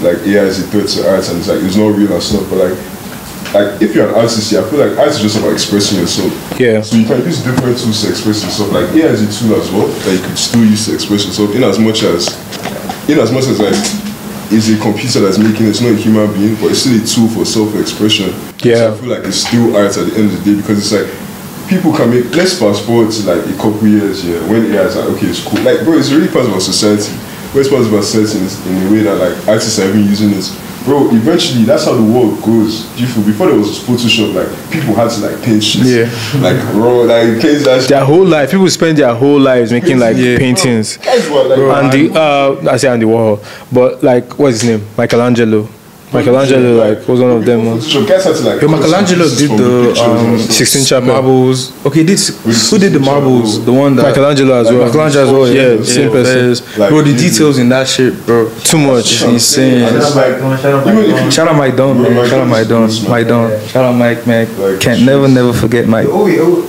like AI is a threat to art and it's like it's not real and stuff. But like like if you're an artist, yeah, I feel like art is just about expressing yourself. Yeah. So you can use different tools to express yourself. Like AI is a tool as well that you could still use to express yourself in as much as in as much as like it's a computer that's making it, it's not a human being, but it's still a tool for self-expression. Yeah. So I feel like it's still art at the end of the day because it's like people can make let's fast forward to like a couple years, yeah, when AI is like, okay, it's cool. Like bro, it's really part of our society. Where it's part of our society in, in a way that like artists are even using it. Bro, eventually that's how the world goes. Before there was Photoshop, like people had to like paint shit. Yeah. Like bro, like paint that shit. Their whole life, people spend their whole lives making like Yeah. paintings. Guys were like Andy, uh, I say Andy Warhol, but like, what's his name? Michelangelo. Michelangelo, like, was one of them. uh, Photoshop, guys had like Yo, Michelangelo did the um, stuff. Sistine Chapel. marbles. Okay, did who did the marbles? The one that Michelangelo as well. Michelangelo as well. Yeah, Yeah, same yeah, person. Like, bro, the details in that shit, bro. Too much. It's insane. And it's like, Shout out even Mike if Don. you- Shout out Mike Don, Bro, man. Mike Shout out Don Mike is Don. Mike Don. Shout out Mike, man. Can't never, never forget Mike. Oh, wait, oh,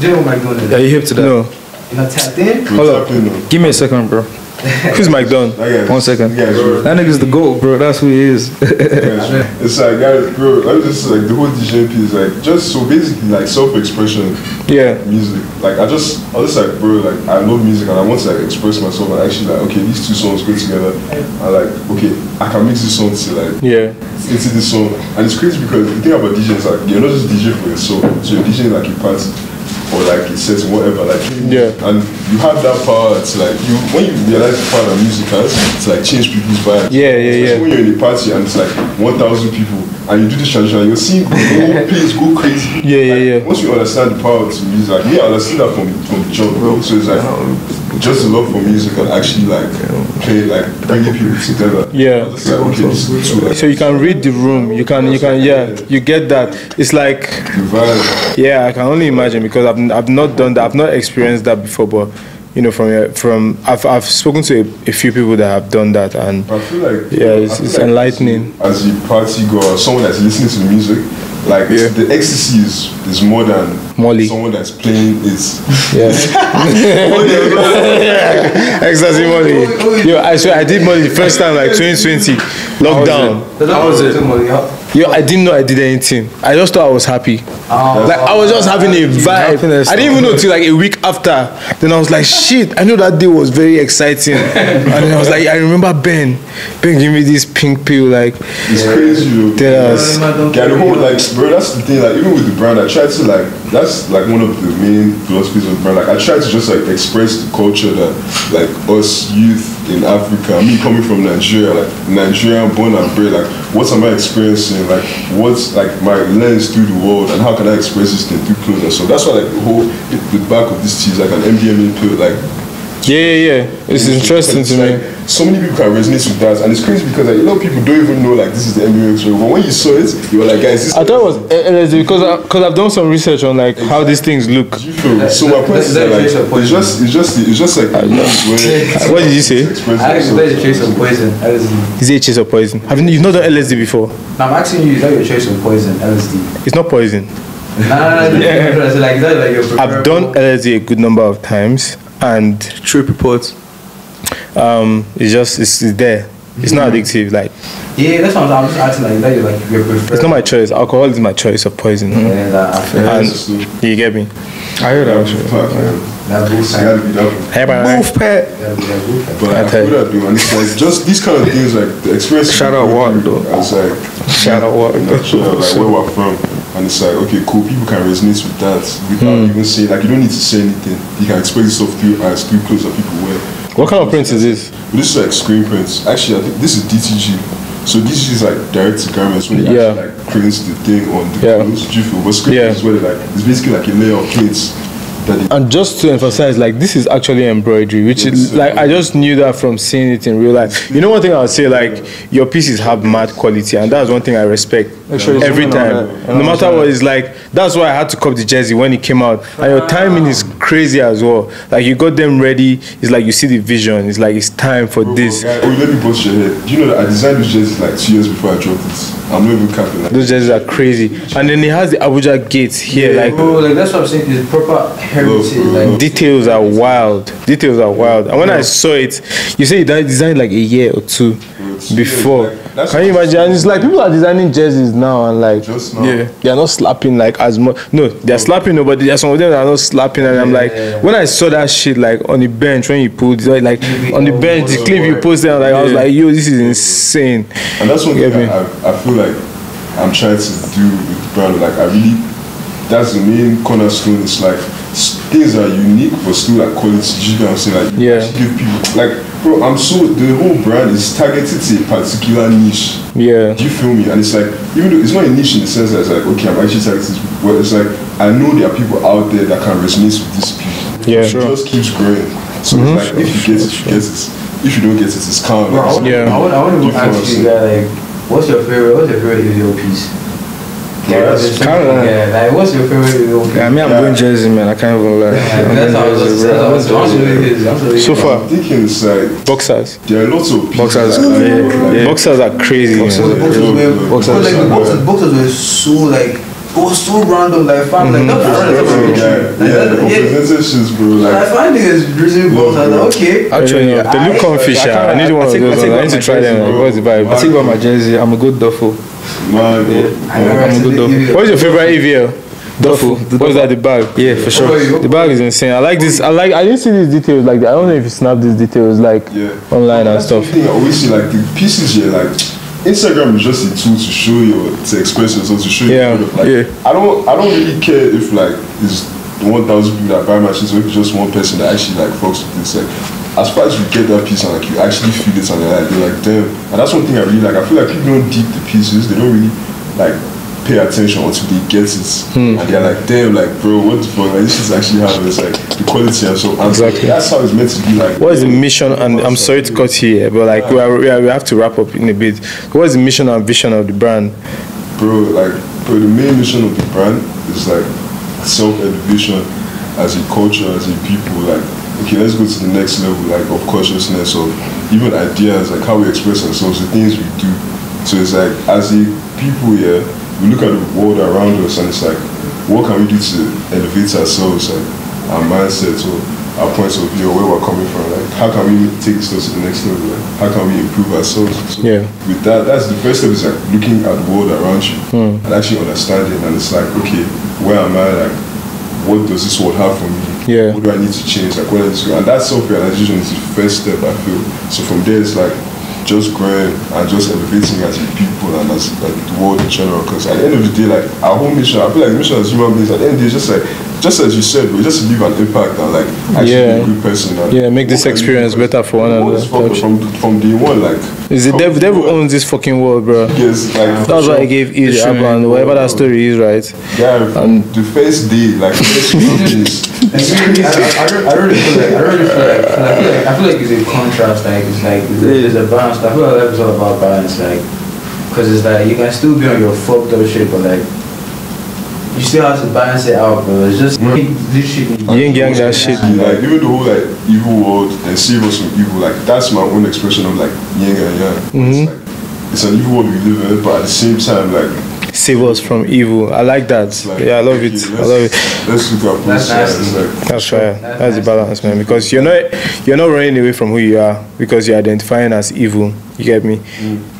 do you know what Mike Don is? Yeah, you hip to that? No. You know, tapped in? Hold up. Give me a second, bro. *laughs* Who's Mike Dunn? Is- One second. that is. Nigga's the GOAT, bro. That's who he is. *laughs* It's like guys, bro. Me just like the whole DJ piece, like just so basically like self-expression, Yeah. music. Like I just, I was just like, bro, like I love music and I want to like express myself and actually like, okay, these two songs go together. And like, okay, I can mix this song to like Yeah. into this song. And it's crazy because the thing about DJ is like you're not just DJ for yourself, so you're DJing like a party or like a says whatever. Like Yeah. and you have that power to like you when you realize the power that music has to like change people's vibes. Yeah, yeah, Especially yeah. When you're in a party and it's like one thousand people and you do this transition you're seeing the whole *laughs* place go crazy. Yeah, yeah, Like, yeah. Once you understand the power to music, like me, I understood that from from the bro. So it's like just a love for music and actually like playing like bringing people together. Yeah. It's like okay, like So you can read the room. You can, you can, yeah, you get that. It's like, the vibe. Yeah, I can only imagine because I've, I've not done that. I've not experienced that before, but you know, from from I've, I've spoken to a, a few people that have done that, and I feel like Yeah, it's- I feel it's enlightening. As a party goer, someone that's listening to the music, like it's- the ecstasy is, is more than Molly. someone that's playing is. yeah. *laughs* *laughs* Ecstasy Molly. Yo, I swear I did Molly the first time like 2020 lockdown. How was it? Yo, I didn't know I did anything. I just thought I was happy. Oh. Like I was just having a vibe. Happiness. I didn't even know till like a week after. Then I was like, shit. I know that day was very exciting. *laughs* and then I was like, I remember Ben. Ben gave me this pink pill. Like, It's crazy, though. Tell us. Yeah, the whole like, bro, that's the thing. Like, even with the brand, I tried to like, that's like one of the main philosophies of brand. Like, I try to just like express the culture that like us youth in Africa, me coming from Nigeria, like Nigerian born and bred, like, what am I experiencing? Like, what's like my lens through the world, and how can I express this thing through clothes? So that's why like the whole the back of this tea is like an MDMA pill, like yeah, yeah, yeah. It's interesting it's to me. like, So many people can resonate with that, and it's crazy because like, a lot of people don't even know like this is the MBA story. But when you saw it, you were like, guys, this. I thought it was LSD because cause I've done some research on like how these things look. You feel? So my point is That- that, that like, it's just, it's just, it's just like where What did you say? I actually yourself. there's a trace of poison, LSD. Is it a chase of poison? Have you, you've not done LSD before? Now I'm asking you, is that your choice of poison, LSD? It's not poison. No, no, no, no, no, like, that like I've done LSD a good number of times, and Trip reports. um, it's just it's, it's there. It's not addictive. Like Yeah, that's what I'm, I'm just asking, like, is that your, like, your preferred? it's not my choice. Alcohol is my choice of poison. Yeah, that, I And so- you get me. I heard that. Fuck, man. that bull It's gotta be that one. Hey. Move, pet. That bull sign. But I I tell feel that though, and it's like just these kind of things, like the experience. Shout out what, though? It's like Shout out what? Shout out like where we're from, and it's like okay, cool. People can resonate with that without Hmm. even saying like you don't need to say anything. You can express yourself through eyes, through clothes that people wear. What kind of print is this? This is like screen prints. Actually, this is DTG. So DTG is like direct to garments when it Yeah. actually like prints the thing on the Yeah. clothes. Do you feel? But screen Yeah. prints is where they like it's basically like a layer of plates they And just to emphasize, like this is actually embroidery, which is like I just knew that from seeing it in real life. You know, one thing I would say, like your pieces have mad quality, and that's one thing I respect sure every zoom in on time. No matter what, it's like that's why I had to cop the jersey when it came out, and your timing is crazy as well. Like you got them ready. It's like you see the vision. It's like it's time for this. Oh, let me bust your head. Do you know that I designed this jersey like two years before I dropped it? I'm not even capping. Like, Those jerseys are crazy, and then it has the Abuja gates here, like. Bro, like, that's what I'm saying, it's proper heritage, like, Details are wild. Details are wild. And when I saw it, you say you done- designed like a year or two It's- before. like, Can you imagine? And it's like people are designing jerseys now and like just now. Yeah. they are not slapping like as much. No, they are slapping, no, but there are some of them that are not slapping. And I'm like, Yeah. when I saw that shit like on the bench when you pulled like, like on the bench, the clip you it. posted, like I was like, yo, this is insane. And that's what Get me? I, I, I feel like I'm trying to do with the brand. Like I really, that's the main cornerstone. It's like s- things are unique but still like quality. You know what I'm saying? Like Yeah. actually give people like, bro. I'm so the whole brand is targeted to a particular niche. Yeah. Do you feel me? And it's like even though it's not a niche in the sense that it's like okay, I'm actually targeted. But it's like I know there are people out there that can resonate with this piece. Yeah. It just keeps growing. So it's like if you get it, you get it. If you don't get it, it's calm. Bro, I want, Yeah. I want, I want to feel what I'm ask you saying? that, like, what's your favorite, what's your favorite video piece? Yeah, that's kind of, yeah, like, what's your favorite AVO piece? Yeah, I mean, I'm Yeah. going Jersey, man. I can't even lie. Yeah, I'm that's how I was, Jersey, that's bro. how I was, I want to know his, I want to. So far, I'm thinking it's like boxers. there are lots of Boxers, that yeah, yeah. Boxers are crazy. man. Boxers were, Boxers boxers are like, the boxers, boxers were so, like, it was so random, like, mm-hmm. fam, like, that was Bro, random. yeah, Like, yeah, that- the yeah. presentations, bro. I find niggas dressing boxers, I was like, okay. Actually, Yeah, they look I- comfy. I. I, need one I of take- I those. take ones. I need to try them. Like, what's the vibe? I think about my Jersey. I'm a good duffel. man, I remember I I'm said good they though. give you- What is your favorite EVL? Duffel. What's that? The bag. Yeah, for sure. about? The bag is insane. I like this. I like. I didn't see these details. Like I don't know if you snap these details like Yeah. online and stuff. the I always see, like the pieces here, like Instagram is just a tool to show you, to express yourself, to show you. Yeah, product. Like, yeah. I don't, I don't really care if like it's one thousand people that buy my shit, or if it's just one person that actually like fucks with this. Like, as far as you get that piece and like you actually feel it and you're like, you're like damn. And that's one thing I really like. I feel like people don't deep the pieces. They don't really like pay attention until they get it, Hmm. and they're like, damn, like bro, what the fuck? Like this is actually hard. It's like the quality and so. And Exactly. That's how it's meant to be. Like What is the mission? And I'm sorry to cut here, but like we, are, we, are, we have to wrap up in a bit. What is the mission and vision of the brand? bro, like, bro, the main mission of the brand is like self-elevation as a culture, as a people. Like, okay, let's go to the next level, like, of consciousness, of even ideas, like how we express ourselves, the things we do. So it's like, as a people here, we look at the world around us and it's like, what can we do to elevate ourselves, like, our mindset or our points of view, or where we're coming from? Like, how can we take this to the next level? Like, how can we improve ourselves? So Yeah. with that, that's the first step is like looking at the world around you Hmm. and actually understanding. And it's like, okay, where am I? Like, what does this world have for me? Yeah. What do I need to change? Like, what is and that self realization is the first step. I feel. So from there, it's like just growing and just elevating as people and as like the world in general. Because at the end of the day, like our whole mission, I feel like the mission as human beings. At the end of the day, just like just as you said, we just leave an impact and like actually Yeah. be a good person. And Yeah, make this what can experience better for one What is another. From, from day one, like Is the devil, devil owns this fucking world, bro. Yes, like That's why I gave you the Sure. apple and whatever that story is, right? Yeah, And- the first day, like the first few *laughs* days. Like, I, I, I, don't, I don't really feel like I don't really feel like, I feel like I feel like it's a contrast like it's like it's a, it's a balance I feel like life is all about balance like because it's like you can still be on your fucked up shit but like you still have to balance it out bro it's just this shit Yin yang that shit. Like even the whole like evil world and save us from evil, like that's my own expression of like yin and yang. Mm-hmm. It's like it's an evil world we live in, but at the same time, like, Save us from evil. I like that. like Yeah, I love it. let's, I love it. Let's look at That's sides. nasty. Like, That's right. That's the balance, man. Because you're not you're not running away from who you are because you're identifying as evil. You get me?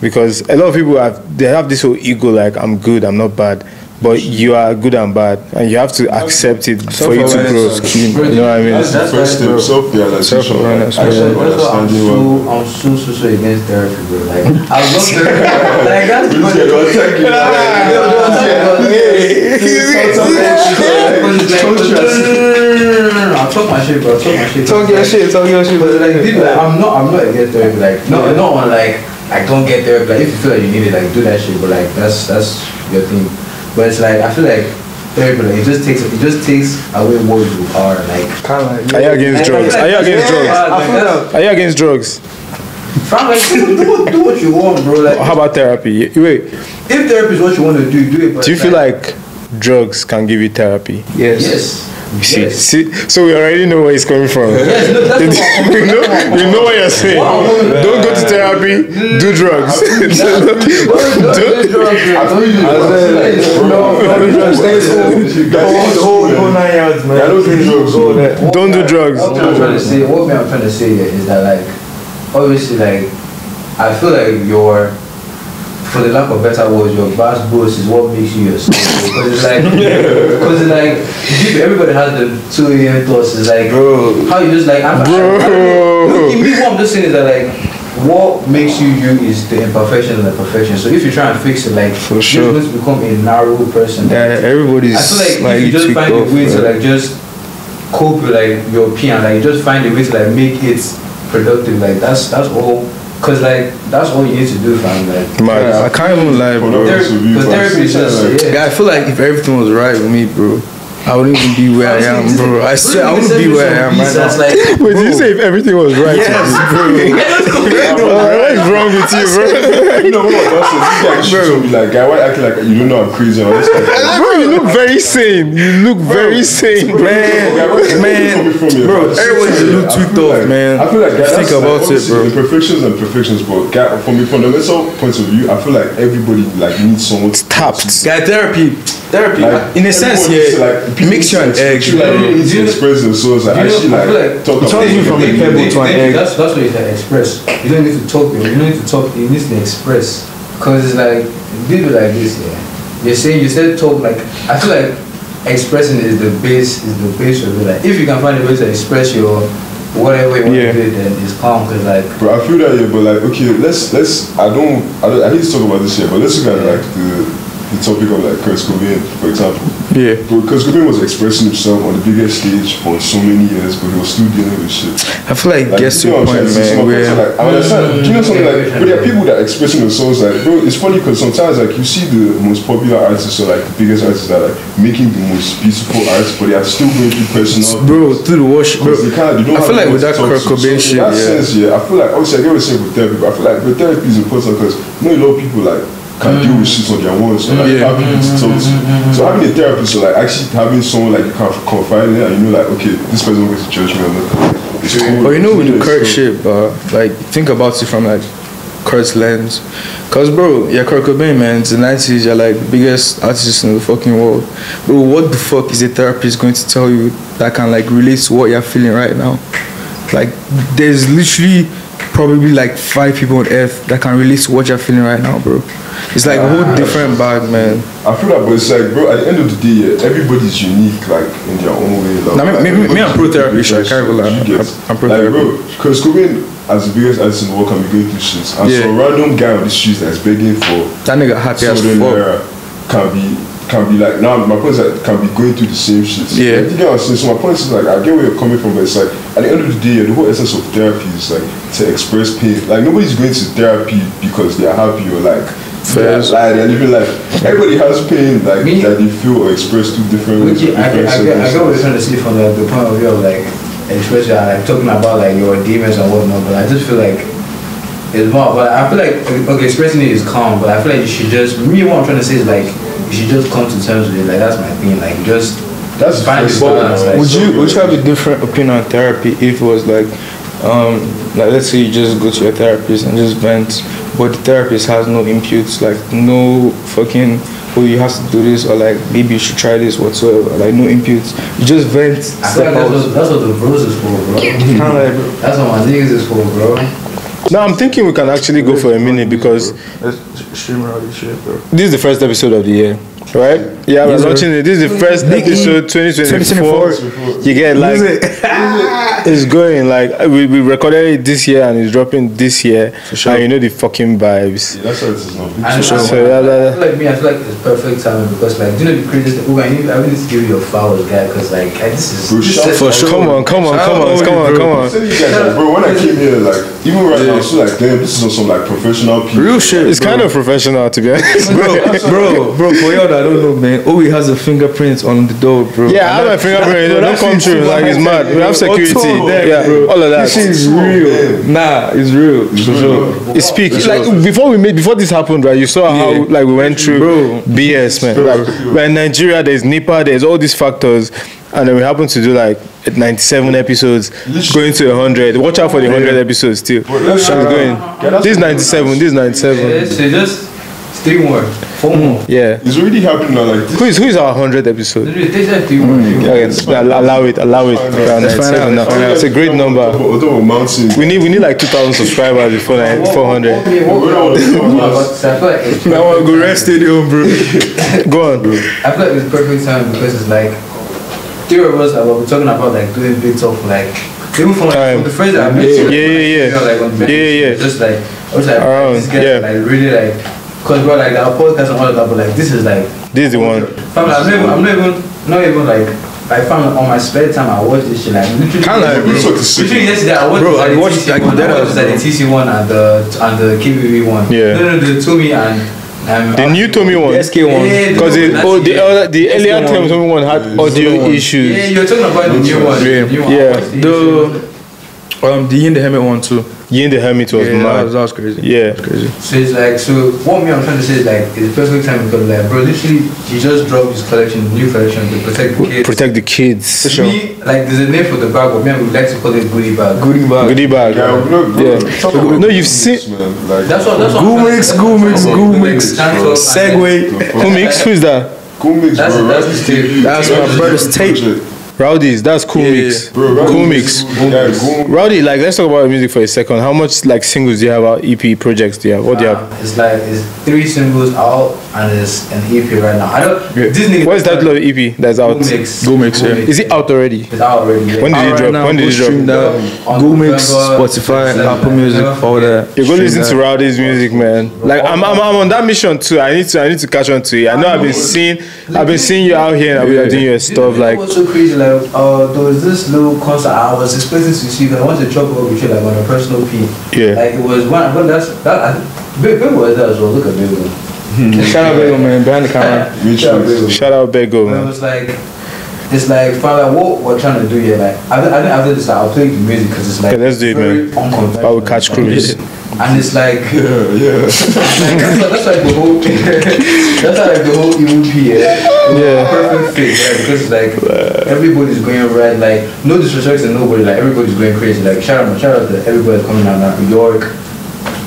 Because a lot of people have they have this whole ego like I'm good, I'm not bad. But you are good and bad, and you have to accept it for you to grow. You know what I mean? that's the first right, step, self-realization. Self-awareness, like, actually I'm understanding what. so I'm so so so against therapy, bro. Like I love therapy. like that's Yeah, funny. don't attack you, man. I'll talk my shit, bro. Talk my shit. Talk your shit, talk your shit. But like, people, like, I'm not, I'm not against therapy. Like, no, not on like, like don't get therapy. Like, if you feel like you need it, like do that shit. But like, that's that's your thing. But it's like, I feel like therapy, like, it just takes, it just takes away what you are. Like, Kind of like Are you against drugs? Are you against drugs? Like, that's- Are you against drugs? Fam, like, do, do, do what you want, bro. Like, How about therapy? Wait, if therapy is what you want to do, do it. But do you it's feel like drugs can give you therapy? yes. yes? You see, Yes. see, so we already know where it's coming from. Yes, no, that's *laughs* what you know, you know what you're saying. Don't go to therapy. Do mm. drugs. The whole, the whole nine yards, man. Yeah, I don't do drugs, Go man. there. Don't do drugs. What I'm trying to say, what me I'm trying to say here is that like, obviously like, I feel like your, for the lack of better words, your bass boss is what makes you yourself. Because it's like, because it's like, everybody has the two AM thoughts. It's like, Bro. how you just like, I'm, Bro. Look, in me, what I'm just saying is that like, what makes you you is the imperfection and the perfection. So if you try and fix it, like, For you're sure. going to become a narrow person. Yeah, everybody's I feel like if you just find a off, way to like just cope with like your pain, like you just find a way to like make it productive. Like that's that's all. Cause like that's all you need to do, fam. Like Mad. Yeah, I can't even lie, bro. Ther- therapy, to be cause fam. therapy is just Like- yeah. Yeah, I feel like if everything was right with me, bro, I wouldn't even be where I am, bro. I swear, I wouldn't be where I am right That's now. like *laughs* Wait, did you say if everything was right? Yes, bro. Alright, *laughs* what is wrong with you, bro? *laughs* You know what? That's it. This guy should be like, guy, why acting like you don't know I'm crazy? And all bro, you look very sane. You look very sane, bro. Man, Guy, where's it man, coming from here? bro, That's everybody's a little sad. I tweaked off, like- man. I feel like guy, Think that's like, about it, bro. Imperfections and perfections, but guy, from a fundamental point of view, I feel like everybody like needs someone to Tapped. Guy, therapy, therapy, Like, in a sense, everyone needs yeah, like, it people makes you an need to egg. express- Like, Do you- to express themselves, like, Do you know- actually, like, like- talk It turns you from a it. pebble to an Thank you. egg. That's that's what you can express. You don't need to talk. You don't need to talk. You need to express. Cause it's like people like this. Yeah, you're saying you said talk like I feel like expressing is the base is the base of it. Like if you can find a way to express your whatever you want Yeah. to do, then it's calm. Cause like Bro, I feel that yeah, but like okay, let's let's I don't I don't I hate to talk about this here, but let's look at like the the topic of like Kurt Cobain, for example. Yeah. But Kurt Cobain was expressing himself on the biggest stage for so many years, but he was still dealing with shit. I feel like Like, gets you to know a point, trying to say? Some man, of us are where like, I understand. Do you know something like, but there are people that are expressing themselves like, bro, it's funny because sometimes like you see the most popular artists or like the biggest artists that are like making the most beautiful art, but they are still going through personal. bro, through the wash, bro. Can't, don't I feel like with that Kurt. Cobain So shit, in that yeah. sense, yeah, I feel like obviously I get what you're saying with therapy, but I feel like the therapy is important because you know a lot of people like can deal with shit on their own, so like Yeah. have people to talk to. So having a therapist, so like actually having someone like you can confide in, and you know like okay, this person going to judge me or not. It's cool. But you know with the Yeah, Kurt so- shit, but like think about it from like Kurt's lens. Cause bro, yeah, Kurt Cobain, man, it's the nineties, you're like the biggest artist in the fucking world. Bro, what the fuck is a therapist going to tell you that can like relate to what you're feeling right now? Like there's literally probably like five people on earth that can relate to what you're feeling right now, bro. It's like a whole different bag, man. I feel that, but it's like, bro, at the end of the day, yeah, everybody's unique, like in their own way. Like, me- like, me- me- me, I'm pro therapy, I can't even lie. I'm- I'm pro like, therapy. bro, because Cobain, as the biggest artist in the world, can be going through shit, and Yeah. so a random guy on the streets that's begging for That nigga happy as fuck. can be can be like now my point is like can be going through the same shit. Yeah. Like, you get what I'm saying? So my point is like I get where you're coming from, but it's like at the end of the day, the whole essence of therapy is like to express pain. Like nobody's going to therapy because they are happy or like they're Fairs. like they're living life. Everybody has pain like Me- that they feel or express through different Which I, I, I, get, I get what you're trying to see from the, the point of view of like especially like talking about like your demons and whatnot, but I just feel like it's more. But I feel like okay, expressing it is calm, but I feel like you should just me. What I'm trying to say is like you should just come to terms with it. Like that's my thing. Like just That's fine. balance. Like, Would you would you have a different opinion on therapy if it was like, um, like let's say you just go to your therapist and just vent, but the therapist has no inputs, like no fucking, oh you have to do this or like maybe you should try this whatsoever, like no inputs. You just vent, I feel step like that's what, that's what the bros is for, bro. Kinda like, bro, That's what my niggas is for, bro. Now I'm thinking we can actually go for a minute because Let's stream all this shit, bro. this is the first episode of the year, right? Yeah, we're Yes, launching it. This is the first episode 2024. You get like *laughs* it's going like we, we recorded it this year and it's dropping this year, sure. and you know the fucking vibes. Yeah, that's what it is not. And So- I, so I, that- I feel like me, I feel like it's perfect timing because like, do you know the craziest thing? I need, I need to give you your flowers, guy, because like, this is Bro, this for Sure. Come on, come on, come on, come on, come on. telling you guys, bro, when I came here, like, even right now, I feel like, damn, this is on some like professional people. Real shit. It's kind of professional to be honest. Bro, *laughs* bro, bro, for y'all that don't know, man, Owi has a fingerprint on the door, bro. Yeah, I have my fingerprint. Bro, Don't come shit's true. Like it's mad. We have security. Auto there, Yeah, bro. all of that. This is real. Nah, it's real. For sure. It speak like before we made before this happened, right? You saw how like we went through Bro. BS, man. Like we're in Nigeria, there's NEPA, there's all these factors, and then we happen to do like 97 episodes, going to 100. Watch out for the 100 episodes still. let's It's going. Yeah, This is what 97. This is 97. It's, it's just it's three more, four more. Mm, yeah. It's already happening now, like, this Who is who is our 100 episode? Literally, They said three more. Mm, okay, al- allow it, allow it. Let's We are Let's find 97 out, let's find now. out. It's a great number. We're mounting. We need we need like 2,000 subscribers before like 400. What, what, what, what, what, I feel Now I go rest stadium, bro. Go on. bro. I feel like it's perfect time because it's like three of us that were talking about like doing big talk like even from like Time. from the friends that I met Yeah, you, yeah, yeah, yeah. you know, like on the Yeah, yeah, yeah. just like I was like Around, this guy yeah. like really like cause bro like our podcast and all of that but like this is like This is the one. fam, I'm not even I'm not even not even like I found on my spare time I watch this shit like literally Kinda like, bro. This what is sick. Literally yesterday I watched Bro, this I watched, like, one, that I watched was- this at the TC one and the and the KBB one. Yeah. No no the Tommy and um, The new Tommy one. The SK one. Yeah, Because the the new oh one, the yeah. the earlier one. Tommy one had audio issues. Yeah, you're talking about the new one. Yeah. The um the in the helmet one too. Yin the Hermit was Yeah, that mad. was, that was crazy. Yeah. That's crazy. So it's like, so what me I'm trying to say is like, it's the perfect time because like, bro, literally, he just dropped his collection, new collection to protect the kids. Protect the kids. Me, like, there's a name for the bag, but me, I would like to call it goodie bag. Goodie bag. Goodie bag. Yeah, no, bro, Yeah. talk about No, you've seen- man. Like, That's what, that's what. Goo I'm trying to- mix, that's what I'm mix, saying. mix. the chance of- Segway. Who mix? Who is that? Go mix, That's- bro. that's That's the- the that's my brother's tape. Rowdies, that's cool Yeah, mix. Bro, cool mix. good. Yeah, go- Rowdy, like let's talk about music for a second. How much like singles do you have out? EP projects do you have? What do you have? Um, It's like it's three singles out and it's an EP right now. I don't. This nigga. What is that little EP that's Go out? mix. Go Mix, yeah. Is it out already? It's out already. Yeah. When did it Out drop? now, when did go it drop? stream that. Go Mix, Spotify, 27th, Apple Music, November all that. You go Stream listen to. Rowdy's music, man. Like I'm, I'm, I'm on that mission too. I need to, I need to catch on to it. I know I've been seeing, I've been seeing you out here and I've been doing your stuff. Like, was so crazy. Like, uh, there was this little concert I was expecting to see, but I wanted to chop it up with you like on a personal P. Yeah. Like it was one. But that's that. I, Big, Big was there as well. Look at Big. Big. Shout out Bagel, man, behind the camera. Which *laughs* Shout out was- Big Big. shout out Bego, And it was like, it's like, Father, what we're trying to do here, like, I think, I think after this, like, I'll play the music because it's like, Okay, let's do it, very man. I will catch cruise. And it's like, Yeah, yeah. like, that's, like, that's like the whole, that's like the whole EP, yeah. Yeah. Perfect fit, yeah, because like, everybody's going right, like, no disrespect to nobody, like, everybody's going crazy, like, shout out, shout out to everybody coming out now, New York,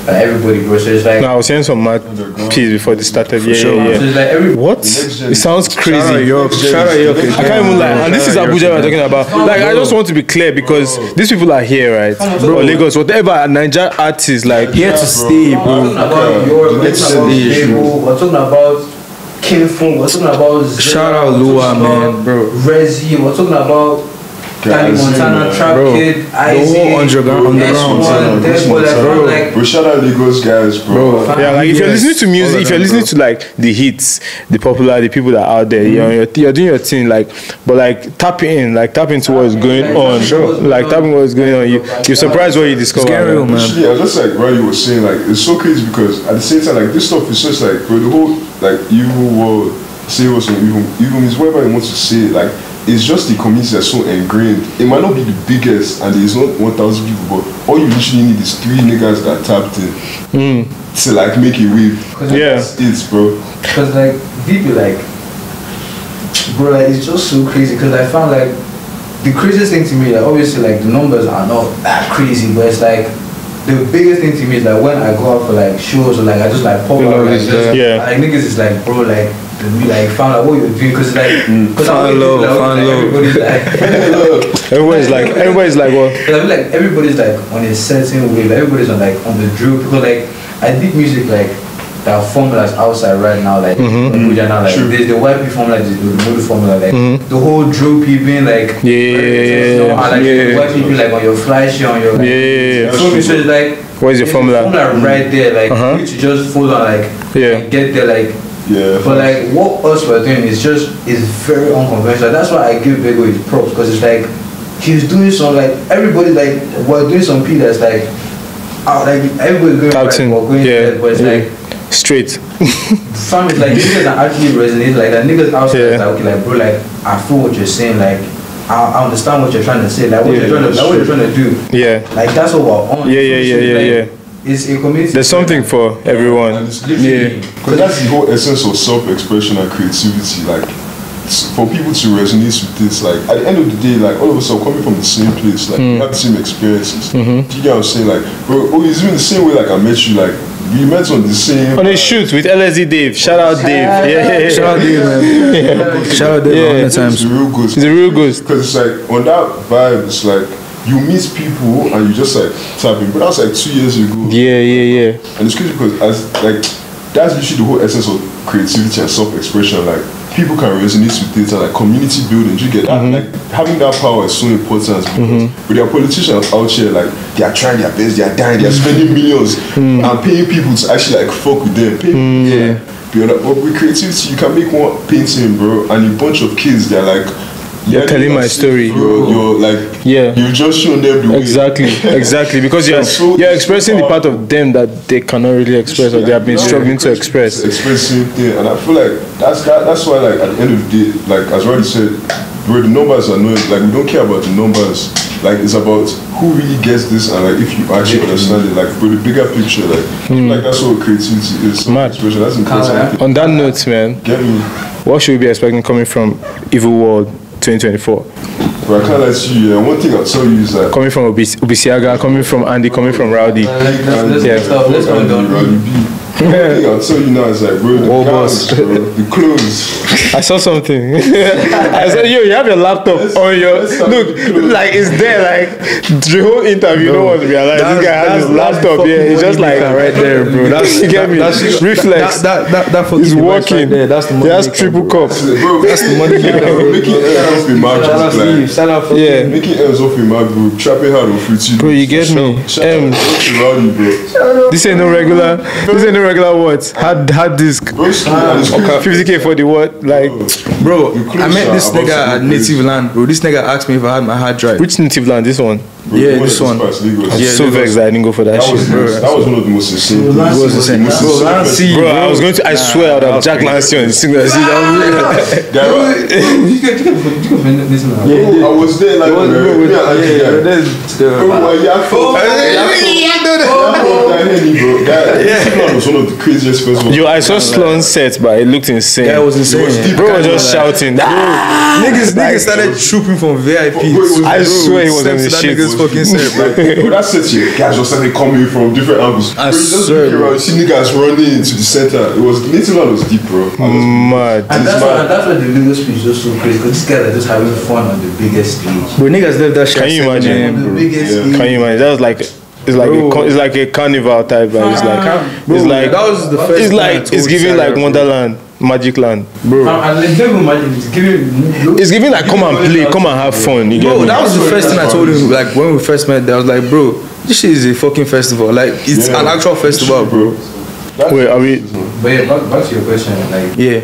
like, everybody, bro, so it's like, No, I was saying some mad piece before they started. Yeah, so yeah, it's yeah. like, every, What? It sounds Shout out crazy. York. Shout out York. I can't even lie, and this is Abuja we're talking about. Like, I just want to be clear because these people are here, right? Bro, Lagos, whatever, Niger artists, like, Here to stay, We're bro. talking about Europe, we're talking about generation. Bebo, we're talking about King Fung, we're talking about Zera, Shout out we're Lua, man, about bro. Rezi, we're talking about Danny Guys, Montana, man. Trap Bro, Kid, the Isaac, whole underground- underground S1, scene, Dead Boy, like, bro. shout out Lagos guys, bro. Bro. Yeah, like if you're listening to music, of if you're listening bro. to like the hits, the popular, the people that are out there, you're, you're, you're doing your thing, like, but like tap in, like tap into what's going on, like tap in what's going on. You you're surprised what you discover. getting real, man. man. Actually, I just like Ryan was saying, like it's so crazy because at the same time, like this stuff is just like bro, the whole like evil world, say what's on evil, evil means whatever he wants to say, like it's just the community that's so ingrained. It might not be the biggest, and there's not one thousand people, but all you literally need is three niggas that tapped in hmm. to like make a wave. Yeah. It's, it, bro. Cause like VP like, bro, like, it's just so crazy. Cause I found like the craziest thing to me, like obviously like the numbers are not that crazy, but it's like the biggest thing to me is like when I go out for like shows or like I just like pop You out like, just, Yeah. like niggas is like bro like we like found out what you're doing because like because Find love, find love. *laughs* everybody's like Everybody's like, everybody's like, well, Cause I feel like everybody's like on a certain wave. Everybody's on like on the drill because like I did music like there are formulas outside right now like Mm-hmm. in now like True. there's the YP formula, there's the Modu formula like the whole drill peeping like Mm-hmm. Yeah, you know, and, like yeah. the on your fly shit on your like, Yeah, yeah, yeah. So so it's like What is your formula? formula right there like Uh-huh. which you just follow and like Yeah. get there like Yeah. but like what us we're doing is just is very unconventional. That's why I give Bego his props because it's like he's doing some like everybody like we're doing some P that's like out like everybody's going Captain, right, we're going yeah, there, but it's yeah. like straight. *laughs* fam it's like niggas are actually resonate like that niggas outside Yeah. like okay like bro like I feel what you're saying like I, I understand what you're trying to say like what Yeah, you're trying to like what you're trying to do Yeah. like that's what we're on Yeah, yeah, yeah, yeah, like, yeah. It's a community There's something for And everyone. it's literally, because that's the whole essence of self-expression and creativity. Like, for people to resonate with this, like, at the end of the day, like, all of us are coming from the same place, like, we mm. have the same experiences. Mm-hmm. Do you get what I'm saying? Like, bro, oh, it's even the same way, like, I met you, like, we met on the same. On a shoot with LSD Dave. Shout out Dave. Yeah, yeah, yeah. Shout out Dave, man. Shout out Dave Yeah. a hundred It's times. a real ghost. He's a real ghost. Because it's like, on that vibe, it's like, you meet people and you just like tapping. But that was like two years ago. Yeah, yeah, yeah. And it's crazy because as like that's literally the whole essence of creativity and self-expression. Like people can resonate with it and like community building. You get that? Mm-hmm. Like having that power is so important because mm-hmm. but there are politicians out here like they are trying their best, they are dying, they are mm. spending millions mm. and paying people to actually like fuck with them. Pay, mm, yeah. But with creativity, you can make one painting, bro, and a bunch of kids they're like. You're telling my story. You're, you're like, Yeah. You're just showing them the way. Exactly, exactly. Because you're *laughs* So- you're expressing the part of them that they cannot really express or they have been struggling to express. it's Express same thing, and I feel like that's that, that's why like at the end of the day, like as already said, where the numbers are not like we don't care about the numbers. Like it's about who really gets this, and like if you actually understand it, like for the bigger picture, like I feel like that's what creativity is. Hmm. Mad. Expression, that's important. On that note, man, Get me, what should we be expecting coming from Evil World 2024? but I can't lie to you. Yeah, one thing I'll tell you is that. Coming from Obis- Obiciaga, coming from Andi, coming from Rowdy. Let's, let's, Yeah. let's, stop, let's go down. Rowdy B. One thing I'll you now is like, bro, the War bro, the clothes. I saw something. *laughs* I saw yo, you have your laptop on your let's start look, with the clothes. like it's there, like the whole interview. No one realized this guy has his laptop. Yeah, it's just like right there, bro. *laughs* That's You get me? That's Reflex. That that that, that He's device working. Right there. That's the money. That's maker, triple cup. Bro, That's the money *laughs* maker, bro. Making ends off in Shout out MacBook, Steve. Shout out for Yeah. making ends off in MacBook, trapping hard on Fruity. Bro, you get me? Shout out to Rowdy, bro. This ain't no regular. This ain't no regular what? Hard hard disk. Crazy. 50k for the what? Like Bro, I met this nigga at Native. Land, bro. This nigga asked me if I had my hard drive. which native land? This one. Bro, Yeah, this one. past Lagos. I'm Yeah, so vexed that I didn't go for that, That shit. the most, that was one of the most insane. It was insane. Most Bro, Lancy, person. Bro, I was going to. I swear, I would have Jack Lancey on the signal. See that? Guy, You can, you can, you can find this now. bro, I was there like, bro, me and Auntie guy. Bro, Yeah, oh, my oh, oh, Yafo. Yafo, that Henny, bro. That Native Land was one of the craziest festivals. Yo, I saw Sloan set, but it looked insane. Yeah, it was insane. deep Bro was just shouting. Niggas, niggas started trooping from VIP. Bro, it was- I swear he was steps the shit. Nigga's fucking set, bro. Like, bro, that set here, guys just started coming from different angles. I bro, you just swear, bro. you see niggas running into the center. It was Native Land was deep, bro. I was- Mad. And that's This why, that's why the Lagos speech is just so crazy because these guys are just having fun on the biggest stage. Bro, niggas left that shit. Can you imagine? a.m., bro. Yeah. Can you imagine? That was like. It's like a, Bro. co- it's like a carnival type. Like it's like Bro, it's like that was the first It's like it's giving like. Wonderland, Magic Land. Bro. And, and like, don't imagine, it's giving. It's giving like come and play, come and have fun. You get Bro, me? that was the first thing I told him. Like when we first met, I was like, bro, this shit is a fucking festival. Like it's Yeah. an actual festival, bro. Wait, are we? But yeah, back, back to your question, like, Yeah.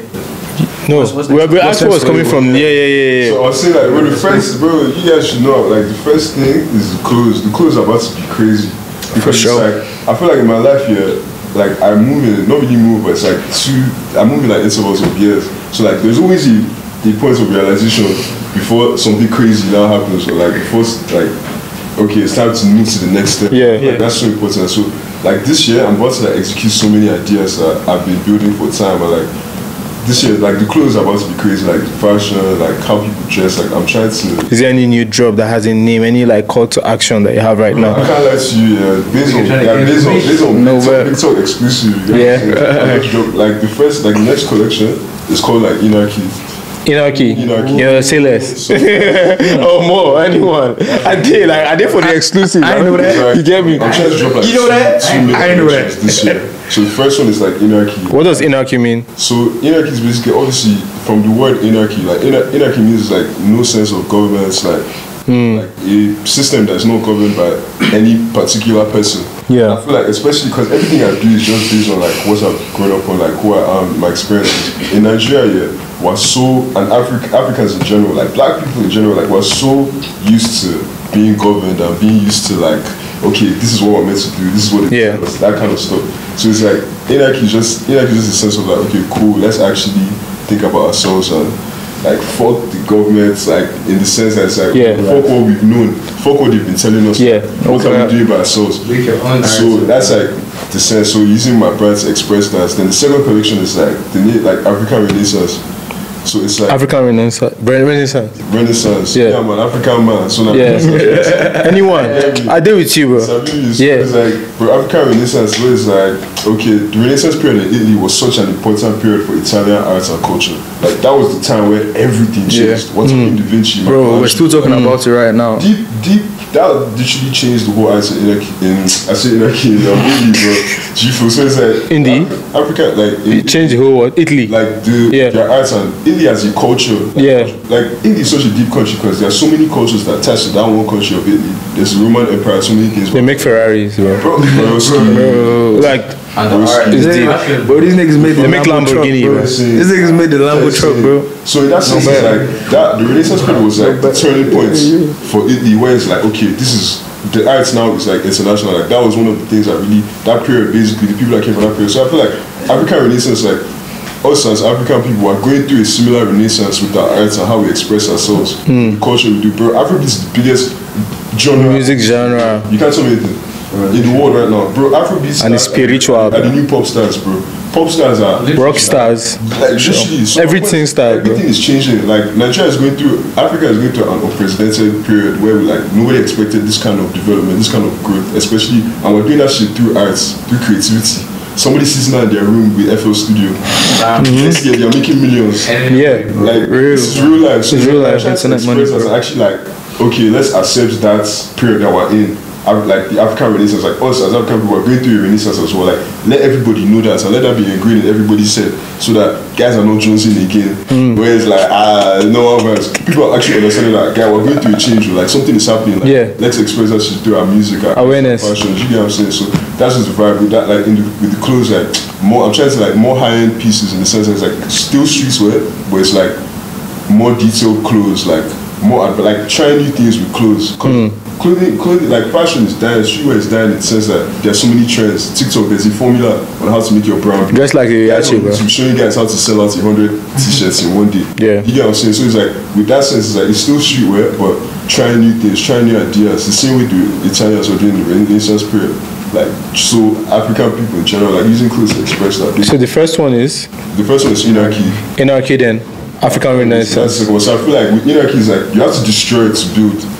No, What's- what's we next? we What's actually was coming you? from. Yeah, yeah, yeah, yeah. So I was saying like, bro, the first, bro, you guys should know, like, the first thing is the clothes. The clothes are about to be crazy. Because sure. like, I feel like in my life here, like, I'm moving, not really move, but it's like two, I'm moving like intervals of years. So like, there's always the, the point of realization before something crazy now happens, or like, before, like, okay, it's time to move to the next step. Yeah. Like, Yeah. That's so important. So, like, this year, I'm about to like execute so many ideas that I've been building for time, and like, this year, like the clothes are about to be crazy, like fashion, like how people dress. Like I'm trying to. Is there any new drop that has a name? Any like call to action that you have right I now? can't lie to you, yeah. Based on, You're trying to yeah, based on, based on No TikTok. TikTok exclusive. you Yeah. what I'm saying? I just dropped, like the first, like the next collection is called like Inaki. Inaki, Inaki. *laughs* yeah, say less. or more, anyone. I did like I did for the exclusive. I know that. You get me? I'm trying to drop like You know that? two I know that. this year. So the first one is like Inaki. What does Inaki mean? So anarchy is basically obviously from the word anarchy. Like anarchy means like no sense of governance, like hmm. like a system that's not governed by any particular person. Yeah. I feel like especially because everything I do is just based on like what I've grown up on, like who I am, my experiences. In Nigeria, yeah, we're so and Afri- Africans in general, like black people in general, like we're so used to being governed and being used to like, okay, this is what we're meant to do, this is what it Yeah. is, that kind of stuff. So it's like anarchy is just anarchy is just a sense of like, okay, cool, let's actually think about ourselves and like fuck the government, like in the sense that it's like Yeah. fuck what we've known, fuck what they've been telling us. Yeah. What Okay. are we doing by ourselves? Make your own So that's like the sense. So using my brand to express that. Then the second collection is like the na- like African Renaissance. So it's like African Renaissance. Ren- Renaissance. Renaissance. Yeah. Yeah, man, African man. So like Yeah. *laughs* Anyone? I deal with you, bro. So I mean, it's, Yeah. it's like bro, African Renaissance was like okay, the Renaissance period in Italy was such an important period for Italian arts and culture. Like that was the time where everything Yeah. changed. Mm. What happened Da Vinci, Bro, we're still talking mm. about it right now. deep, deep. That literally changed the whole arts in Iraq. In I say Iraq in um, Italy, bro. Do you feel so? It's like Indy? Af- Africa, like It changed the whole world. Italy. like the Yeah. their arts and Italy as a culture. like, Yeah. Like Italy is such a deep country because there are so many cultures that attach to that one country of Italy. There's Roman Empire, so many things. they make Ferraris, bro. Bro, bro, *laughs* Like And the Bro, art it's is deep. fashion. Bro, these niggas made the They make Lambo truck, Lamborghini, bro. bro. These niggas made the Lambo truck, bro. So in that sense, it's like that the Renaissance period was like the turning point for Italy, where it's like, okay, this is the arts now is like international. Like that was one of the things that really that period basically the people that came from that period. So I feel like African Renaissance, like us as African people are going through a similar renaissance with our arts and how we express ourselves, Hmm. the culture we do. Bro, Afrobeat is the biggest genre. music genre. You can't tell me anything. In the world right now, bro, Afrobeats And are- it's spiritual, and, bro. the new pop stars, bro. Pop stars are Rock stars. like literally, so Everything started, bro. Is changing. Like Nigeria is going through, Africa is going through an unprecedented period where we like nobody expected this kind of development, this kind of growth, especially, and we're doing that shit through arts, through creativity. somebody sitting down in their room with FL Studio. Next year they're making millions. Yeah. Like Real. this is real life. So It's real life, trying to internet money, express actually like, okay, let's accept that period that we're in. Like the African Renaissance, like us as African people are going through a Renaissance as well. Like let everybody know that so let that be ingrained in everybody's head, so that guys are not jonesing again. Hmm. Where it's like ah no offense, people are actually understanding that guy we're going through a change. Like something is happening. Like, Yeah. Let's express that through our music, our Awareness. fashion. You get what I'm saying? So that's just the vibe with that. Like in the, with the clothes, like more. I'm trying to like more high end pieces in the sense that it's like still streetwear, but it's like more detailed clothes, like more like trying new things with clothes. 'Cause Clothing, clothing, like fashion is dying, streetwear is dying in the sense that there are so many trends. TikTok, there's a formula on how to make your brand. Just like a Yachi, bro. I'm showing you guys how to sell out a hundred t-shirts in one day. Yeah. You get what I'm saying? So it's like with that sense, it's like it's still streetwear, but trying new things, trying new ideas. The same way the Italians were doing the Renaissance period. Like so African people in general, like using clothes to express that. So the first one is the first one is anarchy. Anarchy then. African That's the Renaissance. second one. So I feel like with anarchy is like you have to destroy it to build.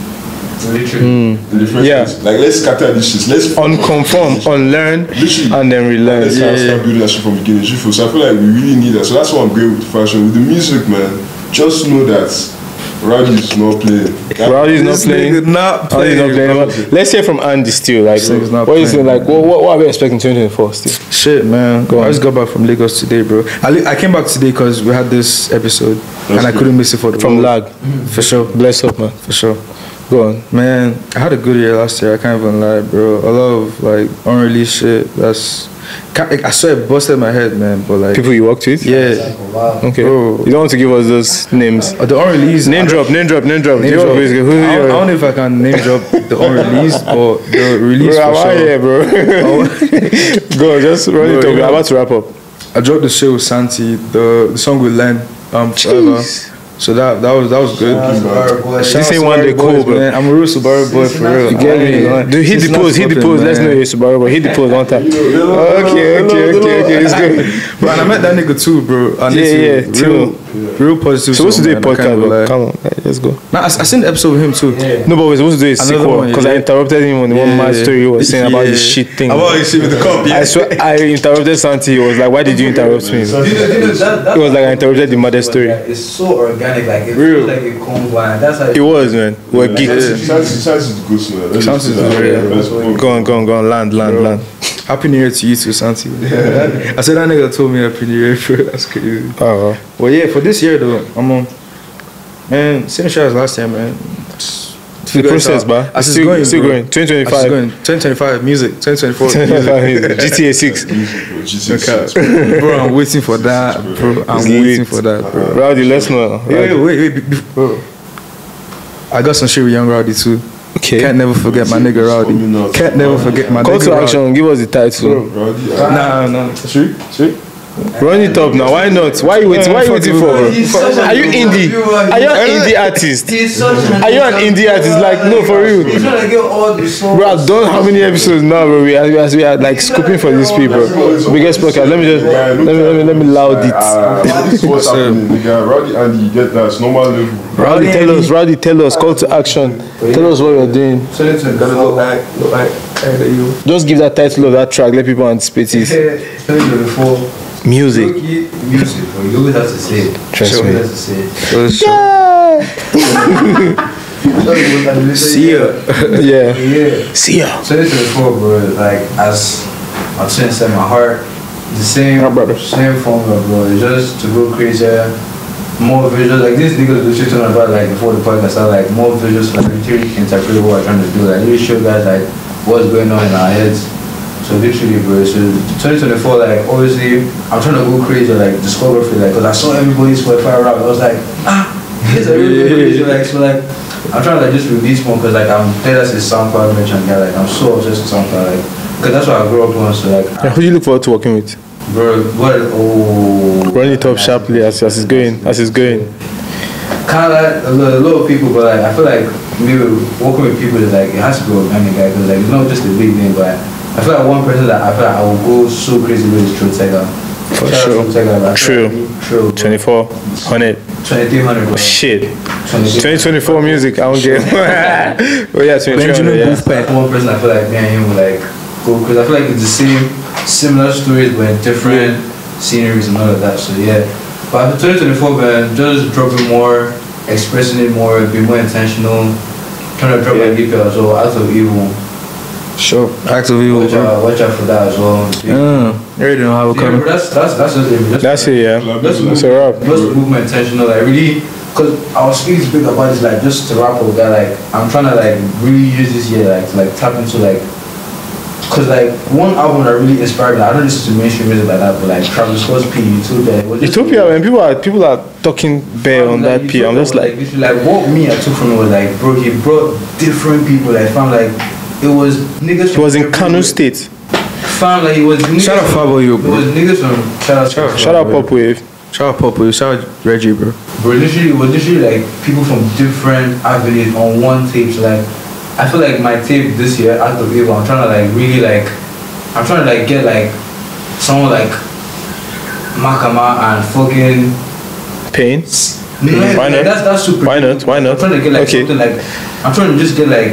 Literally. In the first hmm. Yeah. place. Like let's scatter this shit. Let's Unconform, unlearn, Literally. and then relearn. Let's start, start building that shit from the beginning. So I feel like we really need that. So that's why I'm great with fashion. With the music, man, just know that Rowdy is not playing. Rowdy's not playing. not Rowdy's not playing, playing. Let's hear from Andi still. Like, Nigga's not what is it like? What, what, what are we expecting 2024 still? Shit, man. Go I on. just got back from Lagos today, bro. I, li- I came back today because we had this episode and I couldn't miss it for the From world. lag. For sure. Bless up, man. For sure. Go on. Man, I had a good year last year. I can't even lie, bro. A lot of like unreleased shit. That's. I swear it busted my head, man. But like, People you worked with? yeah. Okay. Bro. You don't want to give us those names. Uh, the unreleased. Name drop, name drop, name drop. Name drop. basically who I, don't, I don't know if I can name drop the unreleased, but the release Bro, for I'm sure. here, bro. *laughs* Go, just run Bro, it up. you We're about to wrap up. I dropped the shit with Santi. The the song with Len um forever. Jeez. So that that was that was good. This Shout out ain't one day cool, boys, bro. man. I'm a real Subaru boy for real. You get me? lying. Dude, hit It's the not pose, hit the pose. Let's know man. you're Subaru, but hit the pose one time. Oh, okay, okay, okay, okay. It's good. Bro, I met that nigga too, bro. And Yeah, yeah, real, real positive. Supposed to soul, do a man. I can't podcast, bro. lie. Come on, let's go. Nah, I, I seen the episode with him too. No, but we're supposed to do a Another sequel one, because I interrupted him on the one mad story he was saying about his Yeah. shit thing. About his shit with the cup, yeah. I swear, I interrupted Santi. He was like, "Why did you interrupt me?" *laughs* You know, you know, that, that It was like I interrupted the mother story. Like, it's so organic, like it Real. feels like a combo, and that's how It was, man. We're geeks. Sounds sounds is good, man. Let's Sounds just is do that. good, yeah. Let's go. Go on, go on, go on. Land, land, Bro. land. Happy New Year to you too, Santi. I said that nigga told me Happy New Year, bro. That's crazy. Oh, well. Well, yeah, for this year though, I'm on. Man, same shit as last year, man. the process, ba. As It's it's still- going, still bro. going. 2025. As it's going. 2025 music. 2024 *laughs* music. GTA *laughs* 6. GTA bro, I'm waiting for that, bro. I'm It's waiting lit. for that, bro. Rowdy, let's know. Wait, wait, wait, wait, be- be- bro. I got some shit with Young Rowdy too. Okay. Can't never forget my nigga Rowdy. Can't never forget my nigga. Call nigga to Rowdy. action. Give us the title. Bro, Rowdy, uh, Nah, nah. Should we? Should we? Run it up now. Why not? Why you waiting? Why you waiting for? He's such a Are you indie? Are you an indie artist? He's such an Are you an indie artist? Like, no, for real. He's trying to get all the songs. Bro, I've done how many episodes now, bro? We are, we are, we are like scooping for these people. Biggest podcast. Let me just let me let me let me loud it. Ah, this is what's happening, *laughs* nigga. Rowdy Andi, you get that? It's normal level. Rowdy, tell us. Rowdy, tell us. Call to action. Tell us what you're doing. Send it to Got a little act, little act. Hey, there you go. Just give that title of that track. Let people anticipate it. *laughs* Send it to the full. Music. Music, bro. You have to say it. Trust me. to say it. So, *laughs* See ya. *laughs* Yeah. Yeah. See ya. So this is before, bro. Like as I'm saying, said my heart, the same, same formula, bro. It's just to go crazier, more visuals. Like this nigga was talking about like before the podcast, I like more visuals, like literally can interpret what I'm trying to do. Like really show guys like what's going on in our heads. So literally, bro. So 2024, like obviously, I'm trying to go crazy, like discography, like, cause I saw everybody's Spotify rap. I was like, ah, it's a really crazy, like, so like. I'm trying to like just release more because like I'm there as a SoundCloud merchant guy. Like I'm so obsessed with SoundCloud. Like, cause that's what I grew up on. So like, Yeah, who do you look forward to working with? bro, what? Oh, Run it up sharply as, as it's going. As it's going. Kind of like a lot, a lot of people, but like I feel like maybe working with people is like it has to be organic, guy. Because like it's not just a big name, but I feel like one person that I feel like I will go so crazy with is True Tega. For sure. True Tega, bro. I feel True. like True. bro. 24, 100. 2300, bro. Shit. 2024 music. I don't get. *laughs* oh yeah, 2300. Benjamin Yeah. Booth Pack. One person I feel like me and him will like go because I feel like it's the same similar stories but in different sceneries and all of that. So yeah. But for 2024, man, just dropping more, expressing it more, be more intentional. Trying to drop my EP as well, out of EVL. Sure. Active evil, Watch out, watch out for that as well. Yeah. You already know how it Yeah, coming. bro, that's that's that's just it. Just- That's it, yeah. Let's move, That's a wrap. let's move more intentional. Like really, cause I was speaking big about this. Like just to wrap up, that like I'm trying to like really use this year like to like tap into like, cause like one album that really inspired me. I don't listen to mainstream music like that, but like Travis Scott's P, Utopia. it was just- Utopia, when people are people are talking bare on that P, I'm just like, literally, like what me I took from it was like, bro, he brought different people. Like, found like it was niggas. he was in from Kano. State. Found like it was. Niggas Shout out Fabo, you, It was niggas from shout out. Shout out- Shout out Pop Wave. Shout out Popo. Shout out Reggie, bro. Bro, literally, it was literally like people from different avenues on one tape. So like, I feel like my tape this year, out of EVL, I'm trying to like really like, I'm trying to like get like someone like Makama and fucking. Pain. No, Why like, not? That's that's super. Why not? Why not? I'm trying to get like Okay. something like, I'm trying to just get like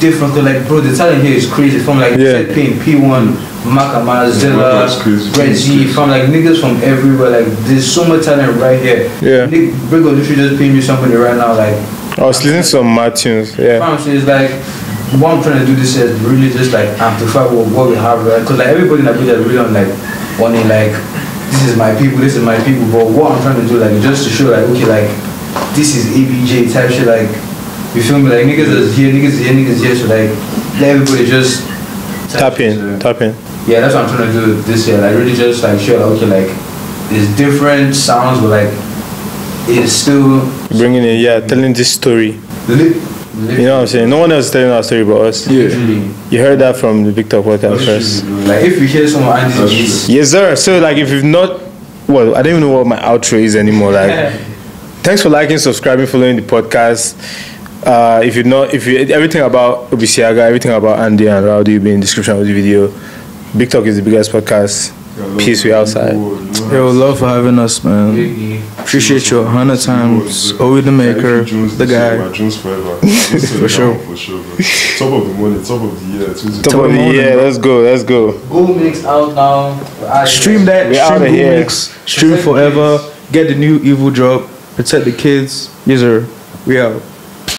different. 'cause, Like, bro, the talent here is crazy. From like Yeah. yeah. Pain, P1, Makama, Zilla, That's crazy. Reggie, from like niggas from everywhere. Like, there's so much talent right here. Yeah. Nick Brigo literally just paying me something right now. Like, I was listening to some mad tunes. Yeah. fam, so it's like what I'm trying to do this is really just like amplify what, what we have, right? Because like everybody in Abuja is really on like wanting like this is my people, this is my people. But what I'm trying to do like just to show like okay like this is ABJ type shit like you feel me like niggas is here, niggas is here, niggas is here. So like let everybody just Tap in. into- Tap in. yeah, that's what I'm trying to do this year. Like really just like show like okay like it's different sounds, but like it's still Bringing it. yeah, telling this story. li- You know what I'm saying? No one else is telling our story but us. literally. You heard that from the Victor podcast first. Like if you hear someone Andi's beats, Yes, sir. So, like, if you've not, well, I don't even know what my outro is anymore. Like, *laughs* thanks for liking, subscribing, following the podcast. Uh, if you know, if you everything about Obiciaga, everything about Andi and Rowdy will be in the description of the video. Big Talk is the biggest podcast. Peace, we outside. Yo, love for having us, man. Appreciate you a hundred times. Owe the maker, the guy. For sure. For sure. Top of the morning, top of the year. Tuesday. Top of the morning, year. Let's go. Let's go. Go mix out now. I- Stream that. We stream outta Google here. Mix, Stream forever. Get the new EVL drop. Protect the kids. Yes, sir. We out.